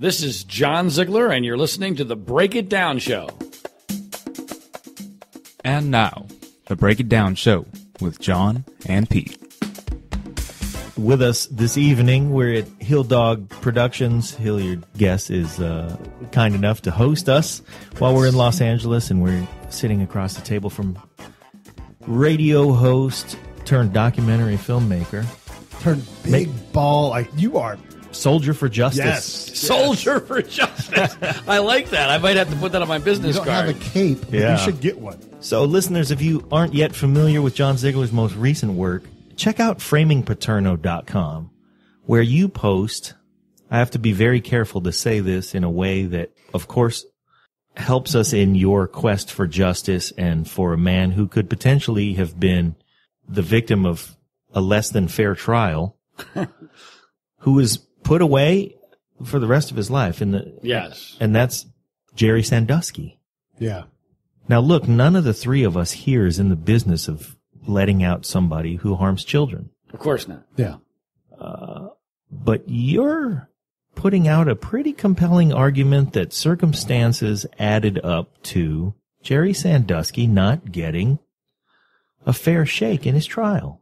This is John Ziegler, and you're listening to the Break It Down Show. And now, the Break It Down Show with John and Pete. With us this evening, we're at Hill Dog Productions. Hilliard Guest is uh, kind enough to host us while we're in Los Angeles, and we're sitting across the table from radio host turned documentary filmmaker, Turn big ball like you are. Soldier for justice. Yes. Soldier for Justice. I like that. I might have to put that on my business You business don't card. have a cape. but Yeah. You should get one. So, listeners, if you aren't yet familiar with John Ziegler's most recent work, check out framingpaterno.com, where you post. I have to be very careful to say this in a way that, of course, helps us in your quest for justice and for a man who could potentially have been the victim of a less than fair trial, who was put away for the rest of his life. In the, yes. and that's Jerry Sandusky. Yeah. Now, look, none of the three of us here is in the business of letting out somebody who harms children, Of course not. Yeah. Uh, but you're putting out a pretty compelling argument that circumstances added up to Jerry Sandusky not getting a fair shake in his trial.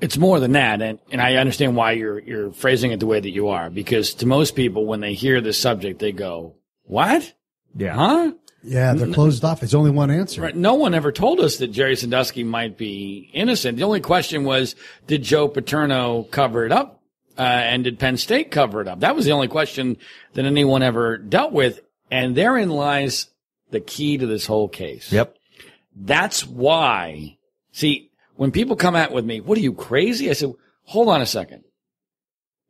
It's more than that, and, and I understand why you're you're phrasing it the way that you are. Because to most people, when they hear this subject, they go, "What? Yeah. Huh?" Yeah. They're closed off. It's only one answer. Right. No one ever told us that Jerry Sandusky might be innocent. The only question was, did Joe Paterno cover it up? Uh, and did Penn State cover it up? That was the only question that anyone ever dealt with. And therein lies the key to this whole case. Yep. That's why, see, when people come at with me, what are you crazy? I said, hold on a second.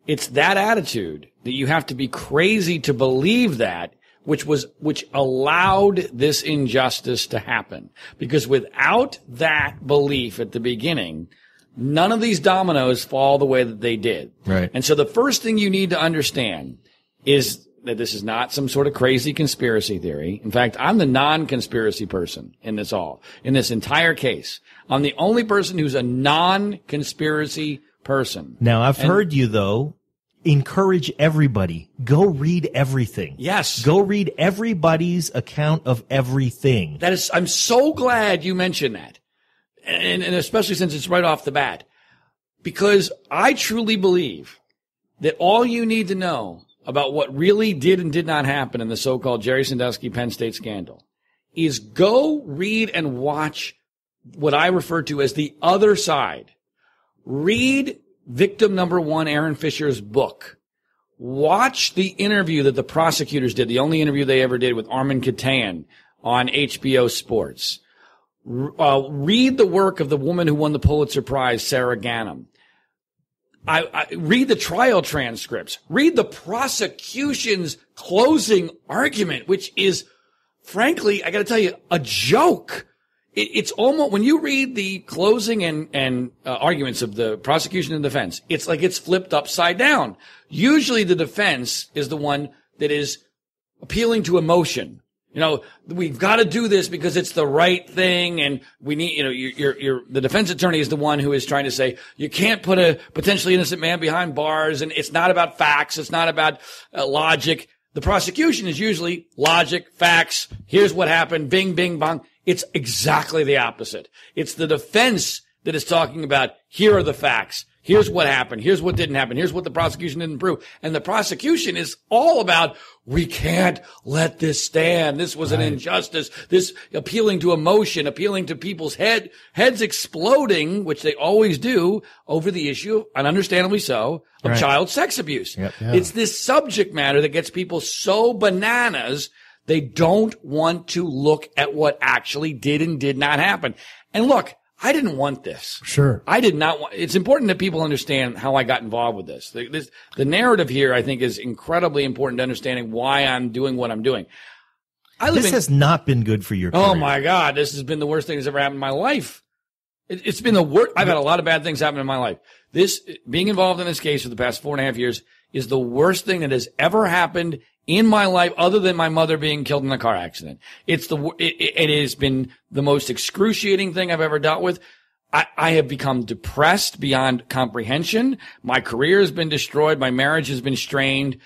It's that attitude that you have to be crazy to believe that, which was, which allowed this injustice to happen. Because without that belief at the beginning, none of these dominoes fall the way that they did. Right. And so the first thing you need to understand is that this is not some sort of crazy conspiracy theory. In fact, I'm the non-conspiracy person in this all, in this entire case. I'm the only person who's a non-conspiracy person. Now, I've And- heard you, though, encourage everybody. Go read everything. Yes. Go read everybody's account of everything. That is, I'm so glad you mentioned that. And, and especially since it's right off the bat. Because I truly believe that all you need to know about what really did and did not happen in the so-called Jerry Sandusky Penn State scandal is go read and watch what I refer to as the other side. Read victim number one, Aaron Fisher's book. Watch the interview that the prosecutors did, the only interview they ever did with Armen Keteyian on HBO Sports. Uh, read the work of the woman who won the Pulitzer Prize, Sarah Ganim. I, I read the trial transcripts. Read the prosecution's closing argument, which is, frankly, I got to tell you, a joke. It, it's almost when you read the closing and and uh, arguments of the prosecution and defense, it's like it's flipped upside down. Usually, the defense is the one that is appealing to emotion. You know, we've got to do this because it's the right thing, and we need. You know, you're, you're, the defense attorney is the one who is trying to say you can't put a potentially innocent man behind bars, and it's not about facts, it's not about uh, logic. The prosecution is usually logic, facts. Here's what happened. Bing, bing, bong. It's exactly the opposite. It's the defense that is talking about here are the facts. Here's what happened. Here's what didn't happen. Here's what the prosecution didn't prove. And the prosecution is all about, we can't let this stand. This was an injustice. This appealing to emotion, appealing to people's head, heads exploding, which they always do over the issue, and understandably so, of Right. child sex abuse. Yep. It's this subject matter that gets people so bananas. They don't want to look at what actually did and did not happen. And look, I didn't want this. Sure. I did not want. It's important that people understand how I got involved with this. The, this, the narrative here, I think, is incredibly important to understanding why I'm doing what I'm doing. I live This in. has not been good for your oh my God, this has been the worst thing that's ever happened in my life. It, it's been the worst. I've had a lot of bad things happen in my life. This being involved in this case for the past four and a half years is the worst thing that has ever happened in my life, other than my mother being killed in a car accident. It's the it, it, has been the most excruciating thing I've ever dealt with. I, I have become depressed beyond comprehension. My career has been destroyed. My marriage has been strained.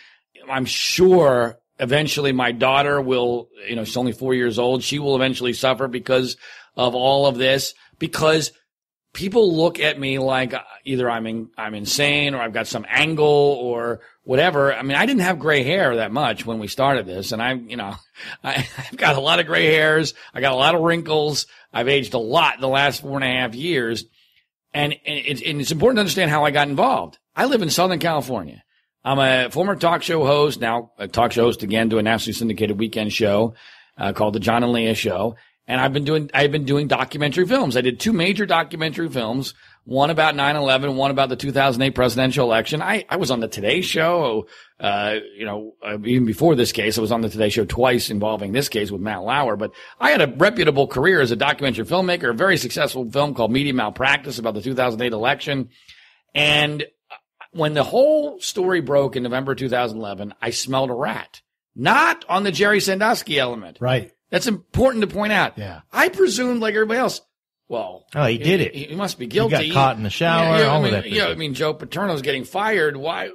I'm sure eventually my daughter will, you know, she's only four years old. She will eventually suffer because of all of this because people look at me like either I'm in, I'm insane or I've got some angle or whatever. I mean, I didn't have gray hair that much when we started this, and I'm you know, I, I've got a lot of gray hairs. I got a lot of wrinkles. I've aged a lot in the last four and a half years, and, and it's, and it's important to understand how I got involved. I live in Southern California. I'm a former talk show host, now a talk show host again, do a nationally syndicated weekend show uh, called the John and Leah Show. And I've been doing, I've been doing documentary films. I did two major documentary films, one about 9-11, one about the 2008 presidential election. I, I was on the Today Show, uh, you know, uh, even before this case, I was on the Today Show twice involving this case with Matt Lauer, but I had a reputable career as a documentary filmmaker, a very successful film called Media Malpractice about the 2008 election. And when the whole story broke in November 2011, I smelled a rat. Not on the Jerry Sandusky element. Right. That's important to point out. Yeah. I presumed like everybody else. Well, Oh, he did it. He, he must be He guilty. got caught in the shower, Yeah, yeah, all I of mean, that yeah, I mean, Joe Paterno's getting fired. Why?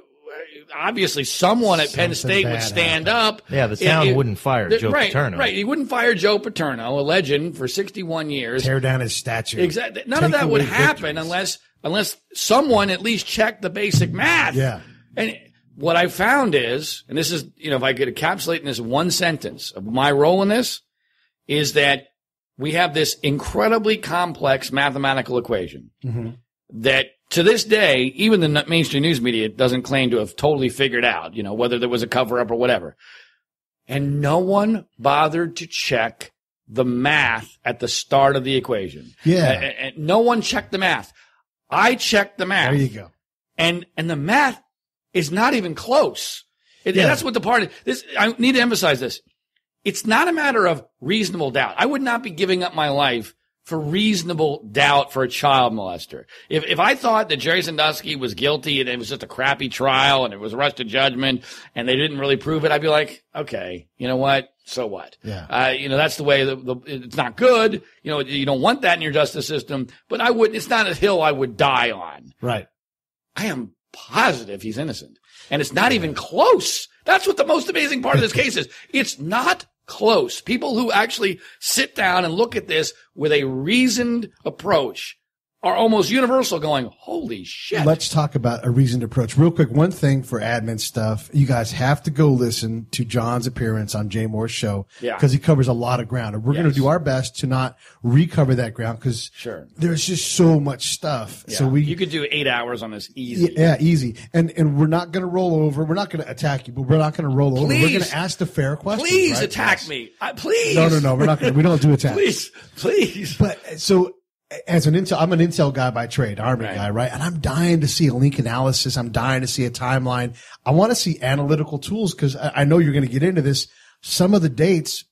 Obviously, someone at Penn State would stand happened. up. Yeah, the sound It- it- wouldn't fire the- Joe right, Paterno. Right, he wouldn't fire Joe Paterno, a legend for 61 years. Tear down his statue. Exactly. None Take of that would happen victories. unless unless someone at least checked the basic math. Yeah. And what I found is, and this is, you know, if I could encapsulate in this one sentence of my role in this, is that we have this incredibly complex mathematical equation mm-hmm. that to this day, even the mainstream news media doesn't claim to have totally figured out, you know, whether there was a cover up or whatever. And no one bothered to check the math at the start of the equation. Yeah. And- and no one checked the math. I checked the math There you go. and and the math is not even close. It, Yeah. That's what the part. This I need to emphasize this. It's not a matter of reasonable doubt. I would not be giving up my life for reasonable doubt for a child molester. If if I thought that Jerry Sandusky was guilty and it was just a crappy trial and it was rushed to judgment and they didn't really prove it, I'd be like, okay, you know what? So what? Yeah. Uh, you know, that's the way the, the, it's not good. You know, you don't want that in your justice system, but I would, it's not a hill I would die on. Right. I am positive he's innocent. And it's not even close. That's what the most amazing part of this case is. It's not close. People who actually sit down and look at this with a reasoned approach are almost universal going, holy shit. Let's talk about a reasoned approach. Real quick, one thing for admin stuff. You guys have to go listen to John's appearance on Jay Mohr's show. Yeah. Because he covers a lot of ground. And we're going to do our best to not recover that ground because Sure. there's just so much stuff. Yeah. So we, you could do eight hours on this easy. yeah, easy. And, and we're not going to roll over. We're not going to attack you, but we're not going to roll over. We're going to ask the fair questions. Please right? attack Yes. me. I, please. No, no, no. We're not going to, we don't do attacks. Please, please. But so as an intel, I'm an intel guy by trade, army Right. guy, right? And I'm dying to see a link analysis. I'm dying to see a timeline. I want to see analytical tools because I, I know you're going to get into this. Some of the dates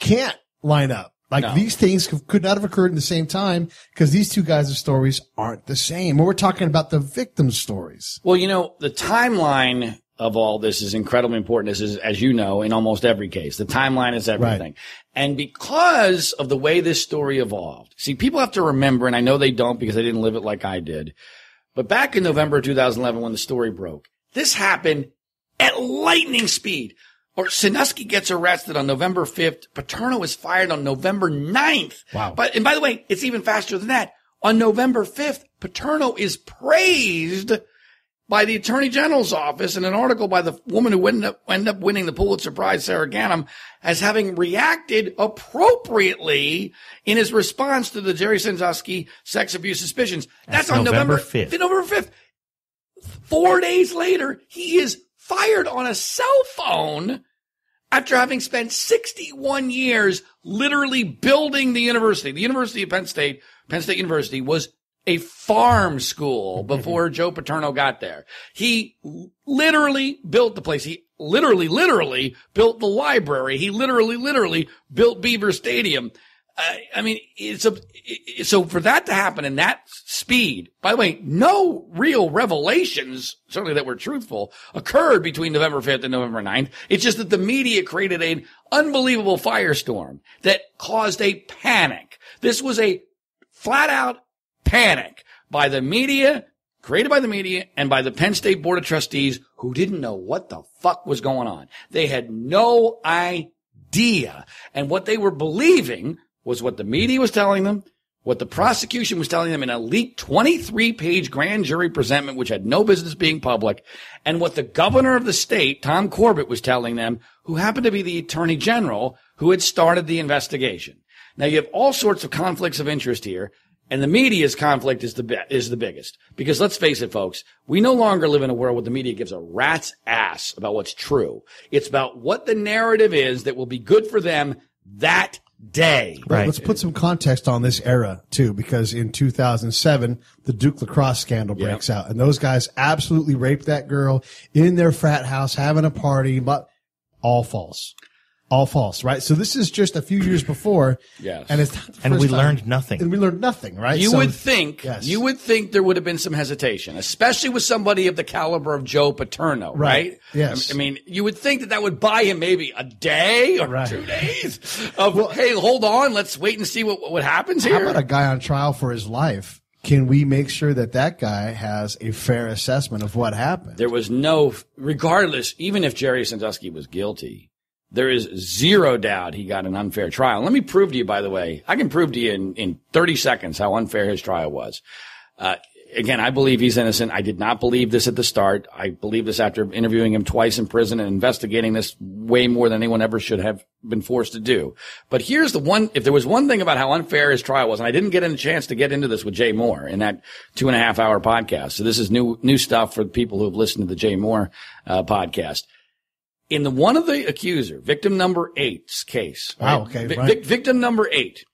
can't line up. Like No. these things could could not have occurred in the same time because these two guys' stories aren't the same. We're talking about the victims' stories. Well, you know, the timeline of all this is incredibly important. This is, as you know, in almost every case. The timeline is everything. And because of the way this story evolved, see, people have to remember, and I know they don't because they didn't live it like I did, but back in November 2011 when the story broke, this happened at lightning speed. Or Sandusky gets arrested on November 5th. Paterno is fired on November 9th. Wow. But, and by the way, it's even faster than that. On November 5th, Paterno is praised by the Attorney General's office in an article by the woman who ended up, ended up winning the Pulitzer Prize, Sarah Ganim, as having reacted appropriately in his response to the Jerry Sandusky sex abuse suspicions. That's, That's on November November 5th. November 5th. Four days later, he is fired on a cell phone after having spent 61 years literally building the university. The University of Penn State, Penn State University was a farm school before Joe Paterno got there. He literally built the place. He literally, literally built the library. He literally, literally built Beaver Stadium. I, I mean, it's a, it- so for that to happen in that speed, by the way, no real revelations, certainly that were truthful, occurred between November 5th and November 9th. It's just that the media created an unbelievable firestorm that caused a panic. This was a flat out panic by the media, created by the media and by the Penn State Board of Trustees who didn't know what the fuck was going on. They had no idea. And what they were believing was what the media was telling them, what the prosecution was telling them in a leaked 23 page grand jury presentment, which had no business being public, and what the governor of the state, Tom Corbett, was telling them, who happened to be the attorney general who had started the investigation. Now you have all sorts of conflicts of interest here. And the media's conflict is the be- is the biggest because let's face it, folks, we no longer live in a world where the media gives a rat's ass about what's true. It's about what the narrative is that will be good for them that day. Right. Let's put some context on this era too, because in 2007, the Duke lacrosse scandal Yeah. breaks out and those guys absolutely raped that girl in their frat house, having a party, but all false. All false, right? So this is just a few years before. Yes. And it's not the And first we time- learned nothing. And we learned nothing, right? You So- would think, Yes. you would think there would have been some hesitation, especially with somebody of the caliber of Joe Paterno, right? Right. Yes. I mean, you would think that that would buy him maybe a day or Right. two days of, well, hey, hold on, let's wait and see what, what happens here. How here. about a guy on trial for his life? Can we make sure that that guy has a fair assessment of what happened? There was no, regardless, even if Jerry Sandusky was guilty, there is zero doubt he got an unfair trial. Let me prove to you, by the way, I can prove to you in, in 30 seconds how unfair his trial was. Uh, again, I believe he's innocent. I did not believe this at the start. I believe this after interviewing him twice in prison and investigating this way more than anyone ever should have been forced to do. But here's the one, if there was one thing about how unfair his trial was, and I didn't get a chance to get into this with Jay Mohr in that two and a half hour podcast. So this is new, new stuff for people who have listened to the Jay Mohr, uh, podcast. In the one of the accuser, victim number eight's case. Wow, okay, Vi- right. vic- victim number eight.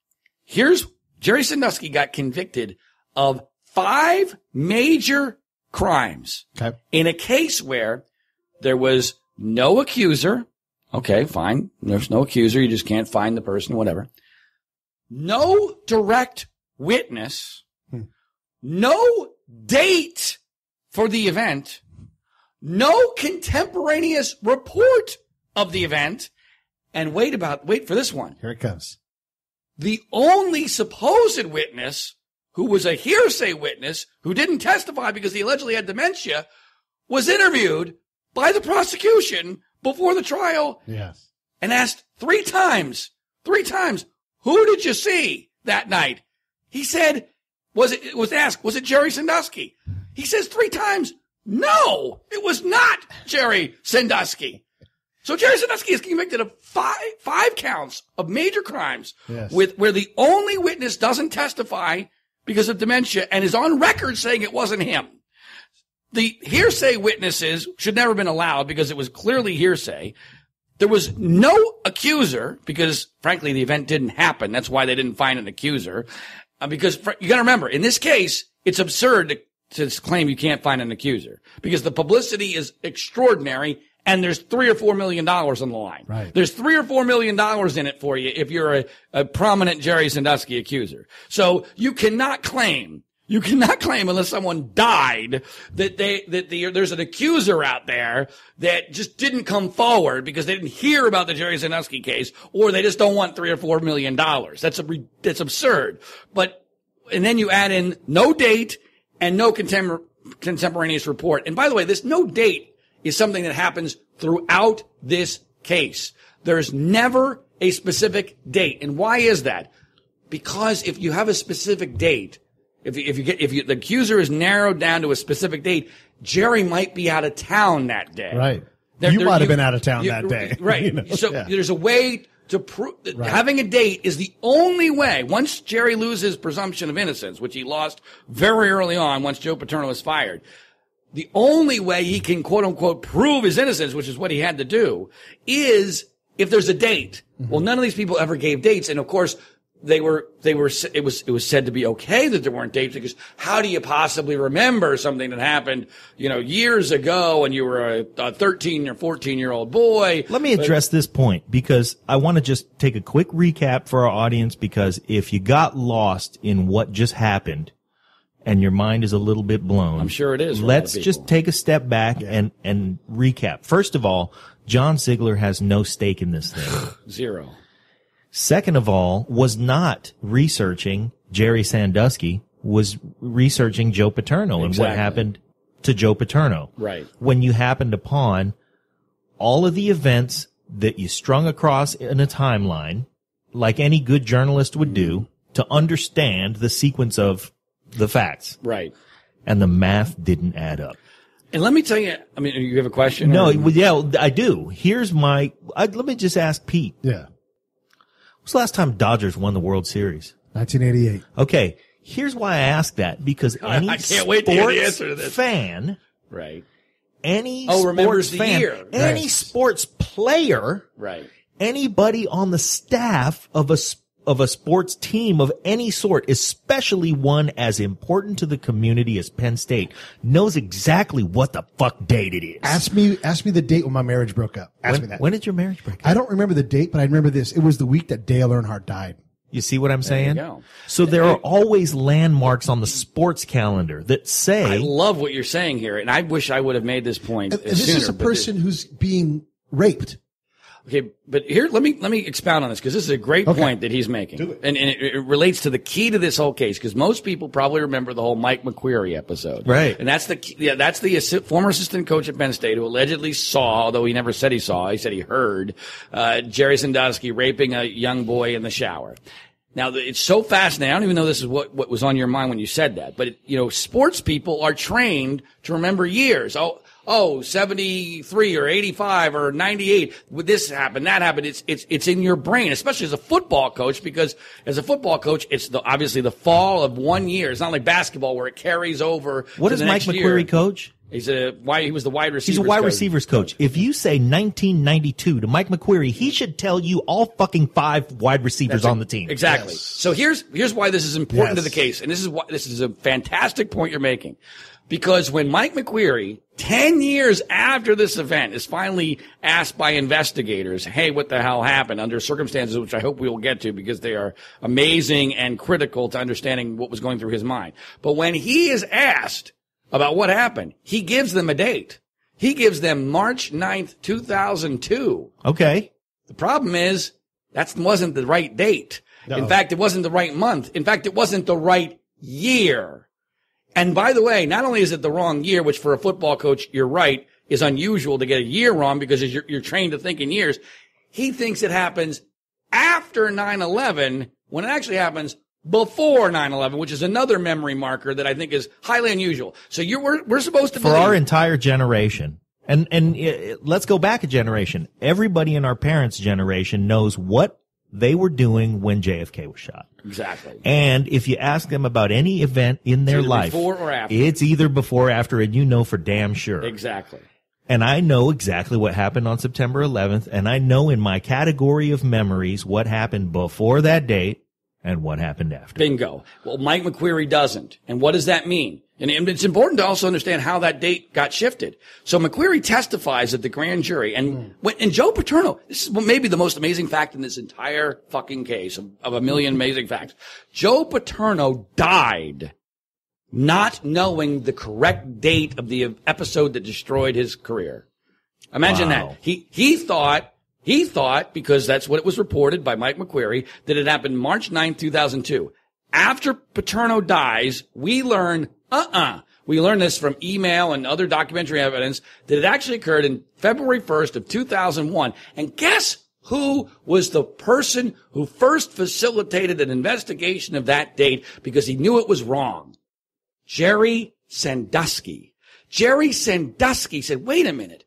Here's Jerry Sandusky got convicted of five major crimes Okay. in a case where there was no accuser. Okay, fine. There's no accuser. You just can't find the person, whatever. No direct witness. Hmm. No date for the event. No contemporaneous report of the event. And wait about, wait for this one Here it comes. the only supposed witness who was a hearsay witness who didn't testify because he allegedly had dementia was interviewed by the prosecution before the trial Yes. and asked three times, three times, who did you see that night? He said, was it, it was asked, was it Jerry Sandusky? He says three times, no, it was not Jerry Sandusky. So Jerry Sandusky is convicted of five, five counts of major crimes Yes. with, where the only witness doesn't testify because of dementia and is on record saying it wasn't him. The hearsay witnesses should never have been allowed because it was clearly hearsay. There was no accuser because frankly the event didn't happen. That's why they didn't find an accuser. Uh, because fr- you gotta remember, in this case, it's absurd to, claim you can't find an accuser because the publicity is extraordinary and there's three or four million dollars on the line. Right. There's three or four million dollars in it for you if you're a, a prominent Jerry Sandusky accuser. So you cannot claim you cannot claim unless someone died that they that the, there's an accuser out there that just didn't come forward because they didn't hear about the Jerry Sandusky case or they just don't want three or four million dollars. That's a that's absurd. But and then you add in no date and no contem- contemporaneous report. And by the way, this no date is something that happens throughout this case. There's never a specific date. And why is that? Because if you have a specific date, if you, if you get, if you, the accuser is narrowed down to a specific date, Jerry might be out of town that day. Right. There- you there- might have been out of town that day. Right. You know? So Yeah. there's a way to prove having a date is the only way. Once Jerry loses presumption of innocence, which he lost very early on once Joe Paterno was fired, the only way he can quote unquote prove his innocence, which is what he had to do, is if there's a date. Mm-hmm. Well, none of these people ever gave dates. And of course, they were, they were, it was, it was said to be okay that there weren't dates because how do you possibly remember something that happened, you know, years ago when you were a, a 13 or 14 year old boy? Let me address this point because I want to just take a quick recap for our audience because if you got lost in what just happened and your mind is a little bit blown. I'm sure it is for a lot of Let's just take a step back and, and recap. First of all, John Ziegler has no stake in this thing. Zero. Second of all, was not researching Jerry Sandusky, was researching Joe Paterno and what happened to Joe Paterno. Right. When you happened upon all of the events that you strung across in a timeline, like any good journalist would do, to understand the sequence of the facts. Right. And the math didn't add up. And let me tell you, I mean, you have a question? No, or- yeah, I do. Here's my, I, let me just ask Pete. Yeah. When's the last time Dodgers won the World Series? 1988. Okay. Here's why I ask that because I- any I can't wait to hear the sports answer to this. fan, right. any Oh, remembers sports the fan, year. any Right. sports player, Right. anybody on the staff of a s- of a sports team of any sort, especially one as important to the community as Penn State, knows exactly what the fuck date it is. Ask me, ask me the date when my marriage broke up. Ask when, me that. when did your marriage break? up? I don't remember the date, but I remember this. It was the week that Dale Earnhardt died. You see what I'm saying? go. So there are always landmarks on the sports calendar that say. I love what you're saying here, and I wish I would have made this point. And- and sooner, this is a but person who's being raped. Okay, but here, let me let me expound on this because this is a great Okay. point that he's making, and, and it, it relates to the key to this whole case because most people probably remember the whole Mike McQueary episode, Right. And that's the key- yeah, that's the assi- former assistant coach at Penn State who allegedly saw, although he never said he saw, he said he heard uh, Jerry Sandusky raping a young boy in the shower. Now it's so fascinating. I don't even know this is what, what was on your mind when you said that, but it, you know, sports people are trained to remember years. Oh, oh, 73 or 85 or 98. Would this happen? That happened. It's, it's, it's in your brain, especially as a football coach, because as a football coach, it's the, obviously the fall of one year. It's not like basketball where it carries over. what to does the Mike next McQueary year. coach? He's a why he was the wide receiver. He's a wide receivers coach. If you say 1992 to Mike McQueary, he should tell you all fucking five wide receivers on the team. Exactly. So here's here's why this is important to the case, and this is why this is a fantastic point you're making, because when Mike McQueary, ten years after this event, is finally asked by investigators, "Hey, what the hell happened?" under circumstances which I hope we will get to because they are amazing and critical to understanding what was going through his mind. But when he is asked about what happened, he gives them a date. He gives them March 9th, 2002. Okay. The problem is that wasn't the right date. In fact, it wasn't the right month. In fact, it wasn't the right year. And by the way, not only is it the wrong year, which for a football coach, you're right, is unusual to get a year wrong because you're, you're trained to think in years. He thinks it happens after 9-11 when it actually happens before 9-11, which is another memory marker that I think is highly unusual. So you're, we're, we're supposed to For believe- our entire generation, and, and uh, let's go back a generation. Everybody in our parents' generation knows what they were doing when JFK was shot. exactly. And if you ask them about any event in their life, before or after. it's either before or after, and you know for damn sure. Exactly. And I know exactly what happened on September 11th, and I know in my category of memories what happened before that date and what happened after. Bingo. Well, Mike McQueary doesn't. And what does that mean? And it's important to also understand how that date got shifted. So McQueary testifies at the grand jury and hmm. when, and Joe Paterno, this is maybe the most amazing fact in this entire fucking case of, of a million amazing facts. Joe Paterno died not knowing the correct date of the episode that destroyed his career. Imagine Wow. that. He, he thought, he thought, because that's what it was reported by Mike McQueary, that it happened March 9th, 2002. After Paterno dies, we learn, uh-uh. We learned this from email and other documentary evidence that it actually occurred in February 1st of 2001. And guess who was the person who first facilitated an investigation of that date because he knew it was wrong? Jerry Sandusky. Jerry Sandusky said, wait a minute.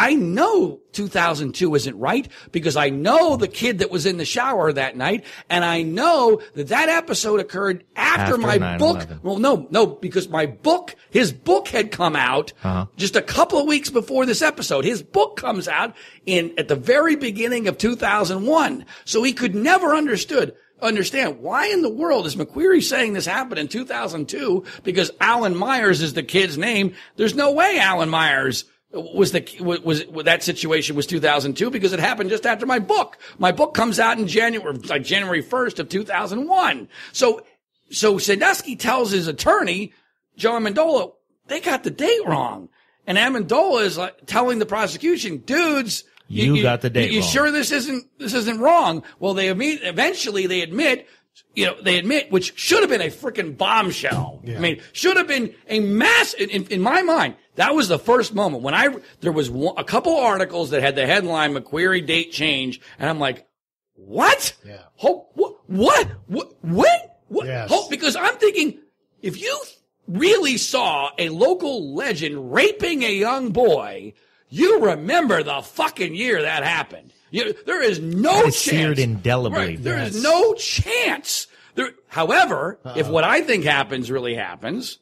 I know 2002 isn't right because I know the kid that was in the shower that night and I know that that episode occurred after, After my 9/11. book. Well, no, no, because my book, his book had come out Uh-huh. just a couple of weeks before this episode. His book comes out in, at the very beginning of 2001. So he could never understood, understand why in the world is McQueary saying this happened in 2002 because Alan Myers is the kid's name. There's no way Alan Myers was the was, was that situation was 2002 because it happened just after my book. My book comes out in January like January 1st of 2001. So so Sandusky tells his attorney John Amendola they got the date wrong. And Amendola is like telling the prosecution, dudes, You got the date You, wrong." sure this isn't this isn't wrong? Well, they admit, eventually they admit you know, they admit, which should have been a freaking bombshell. I mean, should have been a mass, in, in, in my mind, that was the first moment when I, there was one, a couple articles that had the headline McQueary date change, and I'm like, what? Yeah. Ho- what? What? What? When? What? Yes. Ho- because I'm thinking, if you really saw a local legend raping a young boy, you remember the fucking year that happened. You, there is no It's chance. seared indelibly. Right, there is Yes. no chance. There, however, if uh-uh. what I think happens really happens,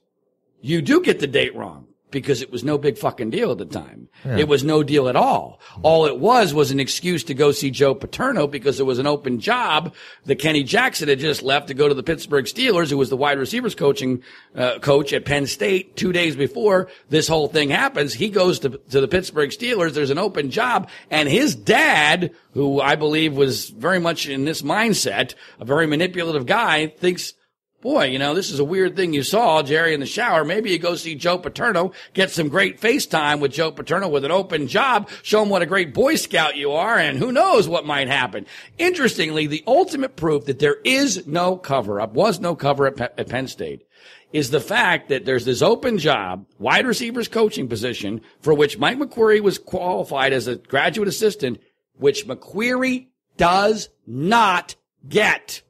you do get the date wrong because it was no big fucking deal at the time. It was no deal at all. All it was was an excuse to go see Joe Paterno because there was an open job that Kenny Jackson had just left to go to the Pittsburgh Steelers, who was the wide receivers coaching uh, coach at Penn State two days before this whole thing happens. He goes to, to the Pittsburgh Steelers. There's an open job and his dad, who I believe was very much in this mindset, a very manipulative guy, thinks, Boy, you know, this is a weird thing you saw, Jerry, in the shower. Maybe you go see Joe Paterno, get some great FaceTime with Joe Paterno with an open job, show him what a great Boy Scout you are, and who knows what might happen. Interestingly, the ultimate proof that there is no cover up, was no cover Pe- at Penn State, is the fact that there's this open job, wide receivers coaching position, for which Mike McQueary was qualified as a graduate assistant, which McQueary does not get.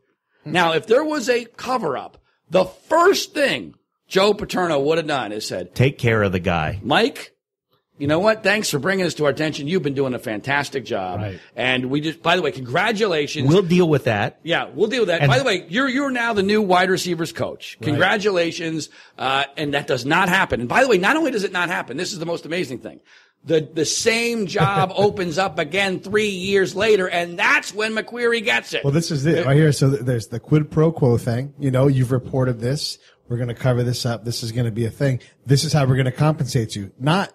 Now, if there was a cover up, the first thing Joe Paterno would have done is said, Take care of the guy. Mike, you know what? Thanks for bringing this to our attention. You've been doing a fantastic job. Right. And we just, by the way, congratulations. We'll deal with that. Yeah, we'll deal with that. And- By the way, you're you're now the new wide receivers coach. Congratulations. Uh, and that does not happen. And by the way, not only does it not happen, this is the most amazing thing. The the same job opens up again three years later, and that's when McQueary gets it. Well, this is it right here. So there's the quid pro quo thing. You know, you've reported this. We're going to cover this up. This is going to be a thing. This is how we're going to compensate you. Not,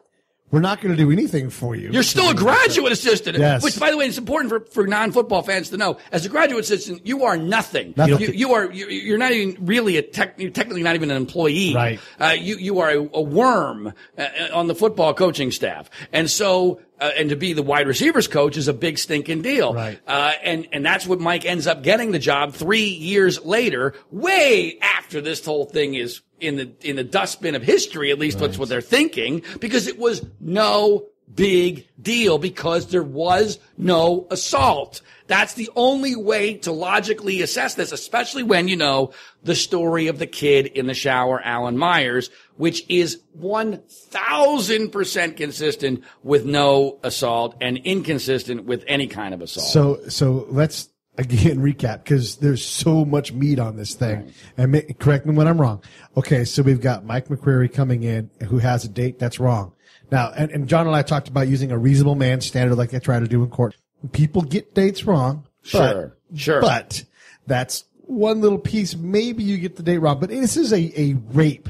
we're not going to do anything for you. You're still a graduate assistant, Yes. which, by the way, is important for, for non-football fans to know. As a graduate assistant, you are nothing. Nothing. You, you are you, you're not even really a tech, you're technically not even an employee. Right. Uh, you you are a, a worm uh, on the football coaching staff, and so uh, and to be the wide receivers coach is a big stinking deal. Right. Uh, and and that's what Mike ends up getting the job three years later, way after this whole thing is in the in the dustbin of history. At least that's what they're thinking, because it was no big deal because there was no assault. That's the only way to logically assess this, especially when you know the story of the kid in the shower, Alan Myers, which is 1000% consistent with no assault and inconsistent with any kind of assault. So, so let's again recap because there's so much meat on this thing. And ma- correct me when I'm wrong. Okay. So we've got Mike McQueary coming in who has a date that's wrong. Now, and, and John and I talked about using a reasonable man standard like they try to do in court. People get dates wrong. but- Sure, sure. But that's one little piece. Maybe you get the date wrong, but this is a, a rape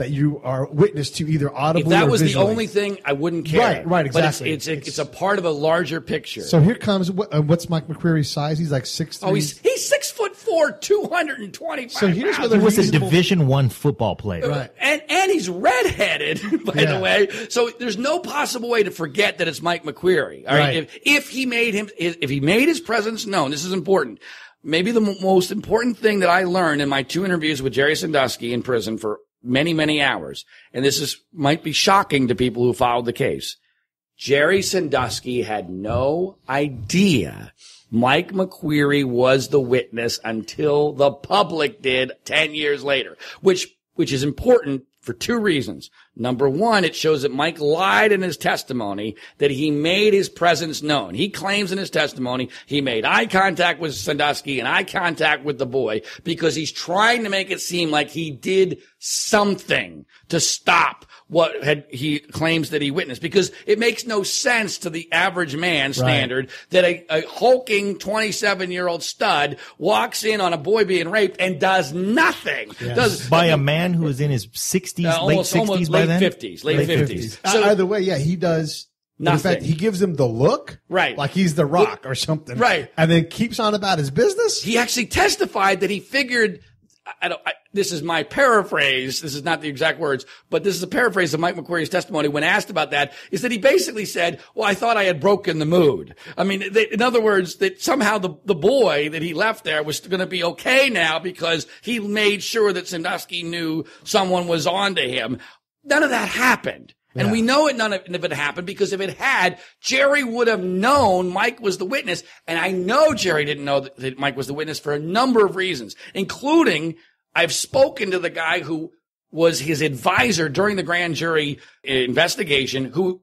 that you are witness to either audibly if that or was visually. the only thing, I wouldn't care. Right, right, exactly. But it's, it's, a, it's a part of a larger picture. So here comes what, uh, what's Mike McQueary's size? He's like six three. oh, he's, he's six foot four, 225 So here's where pounds. the He was a Division One football player. Right. And and he's redheaded, by Yeah. the way. So there's no possible way to forget that it's Mike McQueary. All right. Right. If if he made him if he made his presence known, this is important. Maybe the m- most important thing that I learned in my two interviews with Jerry Sandusky in prison for many many hours, and this is might be shocking to people who followed the case. Jerry Sandusky had no idea Mike McQueary was the witness until the public did 10 years later, which, which is important for two reasons. Number one, it shows that Mike lied in his testimony that he made his presence known. He claims in his testimony he made eye contact with Sandusky and eye contact with the boy because he's trying to make it seem like he did something to stop what had he claims that he witnessed because it makes no sense to the average man standard that a, a hulking 27 year old stud walks in on a boy being raped and does nothing. Does By a man who was in his 60s, uh, late almost, 60s almost by late then? 50s, late, 50s. Uh, So, either way, yeah, he does. In fact, Nothing. he gives him the look, Right. Like he's the Rock or something, Right. And then keeps on about his business. he actually testified that he figured I don't, I, this is my paraphrase. This is not the exact words, but this is a paraphrase of Mike McQueary's testimony when asked about that is that he basically said, well, I thought I had broken the mood. I mean, they, in other words, that somehow the, the boy that he left there was going to be okay now because he made sure that Sandusky knew someone was on to him. None of that happened. And we know it none of, it happened because if it had, Jerry would have known Mike was the witness. And I know Jerry didn't know that, that Mike was the witness for a number of reasons, including I've spoken to the guy who was his advisor during the grand jury investigation who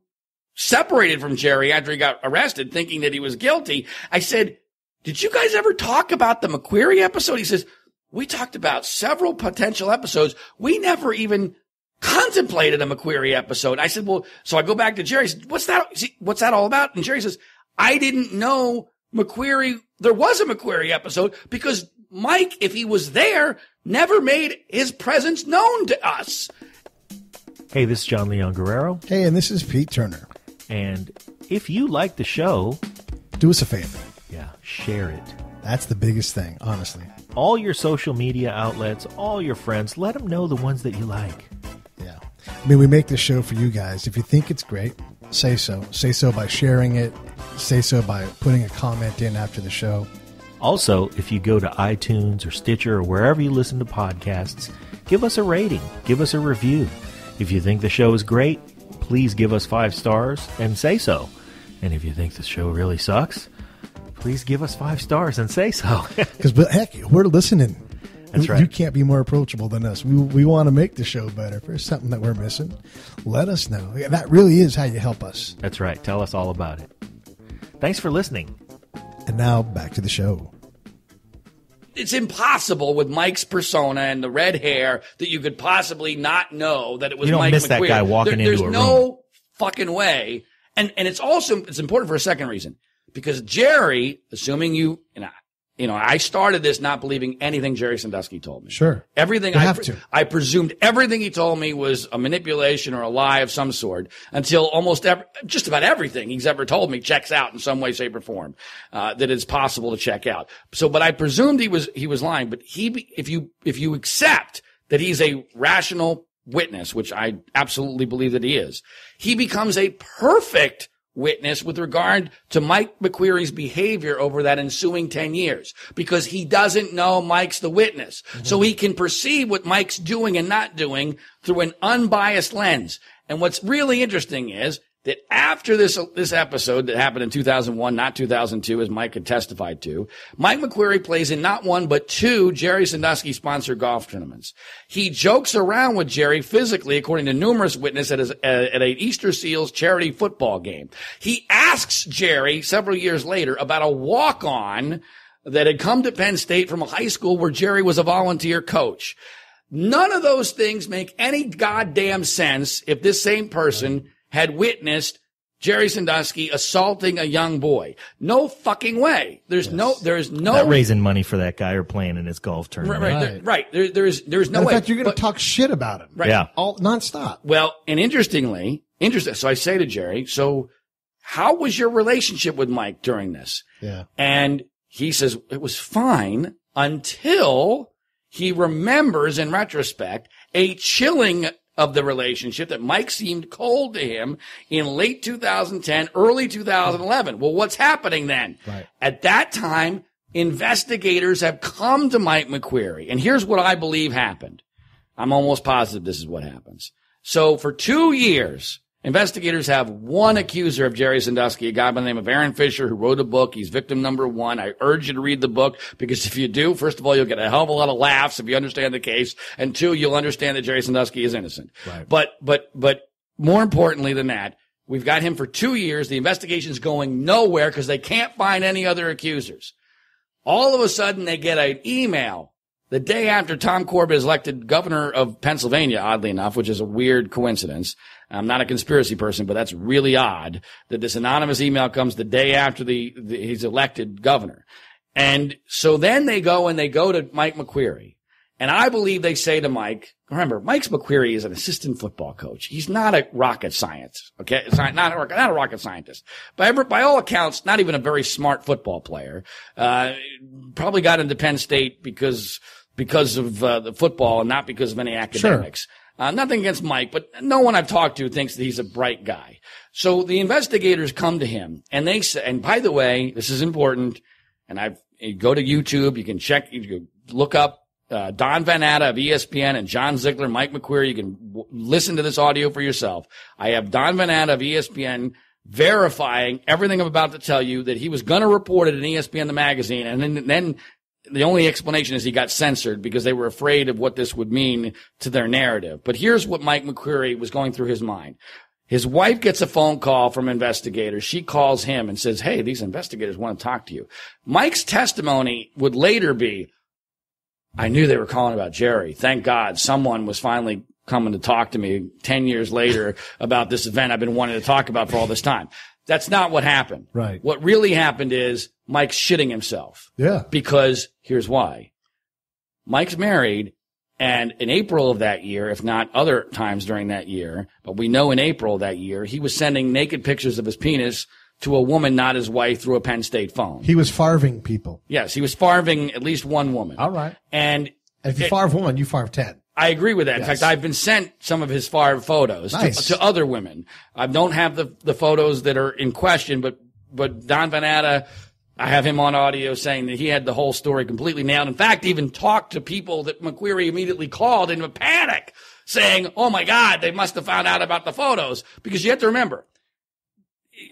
separated from Jerry after he got arrested thinking that he was guilty. I said, did you guys ever talk about the McQueary episode? He says, we talked about several potential episodes. We never even contemplated a McQueary episode. I said, well, so I go back to Jerry. I said, what's that? see, What's that all about? And Jerry says, I didn't know McQueary. There was a McQueary episode because Mike, if he was there, never made his presence known to us. Hey, this is John Leon Guerrero, Hey, and this is Pete Turner. and if you like the show, Do us a favor. yeah, share it. That's the biggest thing, honestly. All your social media outlets, all your friends, let them know the ones that you like. I mean, we make this show for you guys. If you think it's great, say so. Say so by sharing it. Say so by putting a comment in after the show. Also, if you go to iTunes or Stitcher or wherever you listen to podcasts, give us a rating, give us a review. If you think the show is great, please give us five stars and say so. And if you think the show really sucks, please give us five stars and say so. Because, heck, we're listening. That's You- right. You can't be more approachable than us. We, we want to make the show better. If there's something that we're missing, let us know. That really is how you help us. That's right. Tell us all about it. Thanks for listening. And now back to the show. it's impossible with Mike's persona and the red hair that you could possibly not know that it was You don't Mike miss that McQueary. guy walking There- into There's a no fucking way. And and it's also it's important for a second reason because Jerry, assuming you and know, you know, I started this not believing anything Jerry Sandusky told me. Sure. Everything You I, have pre- to. I presumed everything he told me was a manipulation or a lie of some sort until almost every, just about everything he's ever told me checks out in some way, shape, or form uh, that it's possible to check out. So, but I presumed he was he was lying. But he, be- if you if you accept that he's a rational witness, which I absolutely believe that he is, he becomes a perfect witness with regard to Mike McQueary's behavior over that ensuing 10 years because he doesn't know Mike's the witness. So he can perceive what Mike's doing and not doing through an unbiased lens. And what's really interesting is that after this, this episode that happened in 2001, not 2002, as Mike had testified to, Mike McQueary plays in not one, but two Jerry Sandusky sponsored golf tournaments. He jokes around with Jerry physically, according to numerous witnesses at, his, at a Easter Seals charity football game. He asks Jerry several years later about a walk-on that had come to Penn State from a high school where Jerry was a volunteer coach. None of those things make any goddamn sense if this same person had witnessed Jerry Sandusky assaulting a young boy. No fucking way. There's no, there's no, Not raising money for that guy or playing in his golf right, tournament. right, there, right. There, there's, there's no in way. fact, you're going to talk shit about him. Right. Yeah. All nonstop. Well, and interestingly, interesting. So I say to Jerry, so how was your relationship with Mike during this? Yeah. And he says it was fine until he remembers in retrospect a chilling of the relationship that Mike seemed cold to him in late 2010, early 2011. Well, what's happening then? Right. At that time, investigators have come to Mike McQueary. And here's what I believe happened. I'm almost positive this is what happens. So for two years, investigators have one accuser of Jerry Sandusky, a guy by the name of Aaron Fisher, who wrote a book. He's victim number one. I urge you to read the book because if you do, first of all, you'll get a hell of a lot of laughs if you understand the case. And two, you'll understand that Jerry Sandusky is innocent. Right. But, but, but more importantly than that, we've got him for two years. The investigation's going nowhere because they can't find any other accusers. All of a sudden, they get an email the day after Tom Corbett is elected governor of Pennsylvania, oddly enough, which is a weird coincidence. I'm not a conspiracy person, but that's really odd that this anonymous email comes the day after the, the he's elected governor. And so then they go and they go to Mike McQueary. And I believe they say to Mike, remember, Mike's McQueary is an assistant football coach. He's not a rocket science. Okay. It's not, not, a, not a rocket scientist. By, by all accounts, not even a very smart football player. Uh, probably got into Penn State because because of uh, the football and not because of any academics. Uh, nothing against Mike, but no one I've talked to thinks that he's a bright guy. So the investigators come to him and they say, and by the way, this is important. And I've, you go to YouTube, you can check, you can look up uh, Don Van Natta of ESPN and John Ziegler, Mike McQueary. You can w- listen to this audio for yourself. I have Don Van Natta of ESPN verifying everything I'm about to tell you that he was going to report it in ESPN the magazine, and then then the only explanation is he got censored because they were afraid of what this would mean to their narrative. But here's what Mike McQueary was going through his mind. His wife gets a phone call from investigators. She calls him and says, Hey, these investigators want to talk to you. Mike's testimony would later be, I knew they were calling about Jerry. Thank God someone was finally coming to talk to me 10 years later about this event I've been wanting to talk about for all this time. That's not what happened. Right. What really happened is Mike's shitting himself Yeah. because here's why. Mike's married and in April of that year, if not other times during that year, but we know in April of that year, he was sending naked pictures of his penis to a woman, not his wife, through a Penn State phone. He was farving people. yes, he was farving at least one woman. All right. And And if you It- farve one, you farve ten. I agree with that. In fact, I've been sent some of his far photos Nice. to, to other women. I don't have the, the photos that are in question, but, but Don Van Natta, I have him on audio saying that he had the whole story completely nailed. In fact, even talked to people that McQueary immediately called in a panic saying, Oh my God, they must have found out about the photos. Because you have to remember,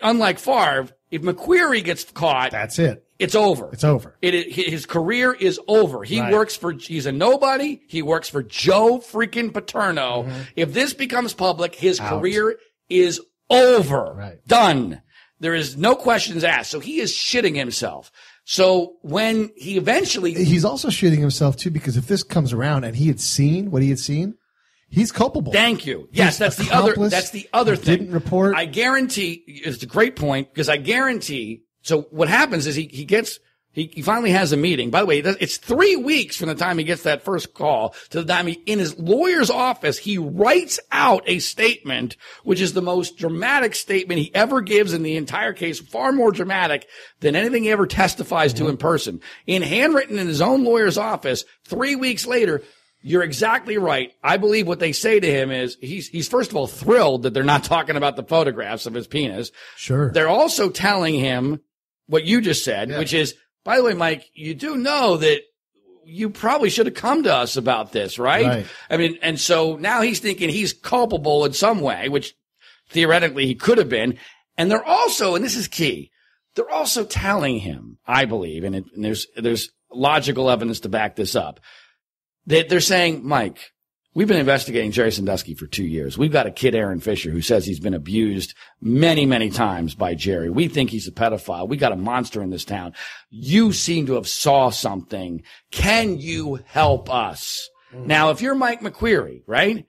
unlike Favre, if McQueary gets caught, That's it. it's over. It's over. It, is- his career is over. He Right. works for, he's a nobody. He works for Joe freaking Paterno. If this becomes public, his Mm-hmm. Out. career is over. Right. Done. There is no questions asked. So he is shitting himself. So when he eventually, He's also shooting himself too because if this comes around and he had seen what he had seen, he's culpable. Thank you. Yes, He's that's the other. That's the other thing. didn't report. I guarantee it's a great point because I guarantee. So what happens is he he gets. He, he finally has a meeting. By the way, it's three weeks from the time he gets that first call to the time he, in his lawyer's office, he writes out a statement, which is the most dramatic statement he ever gives in the entire case, far more dramatic than anything he ever testifies to mm-hmm. in person. In handwritten in his own lawyer's office, three weeks later, you're exactly right. I believe what they say to him is he's he's first of all thrilled that they're not talking about the photographs of his penis. Sure. They're also telling him what you just said, which is, by the way, Mike, you do know that you probably should have come to us about this, right? Right. I mean, and so now he's thinking he's culpable in some way, which theoretically he could have been. And they're also, and this is key, they're also telling him, I believe, and, it, and there's there's logical evidence to back this up, that they're saying, Mike, we've been investigating Jerry Sandusky for two years. We've got a kid, Aaron Fisher, who says he's been abused many, many times by Jerry. We think he's a pedophile. We got a monster in this town. You seem to have saw something. Can you help us? Mm-hmm. Now, if you're Mike McQueary, right?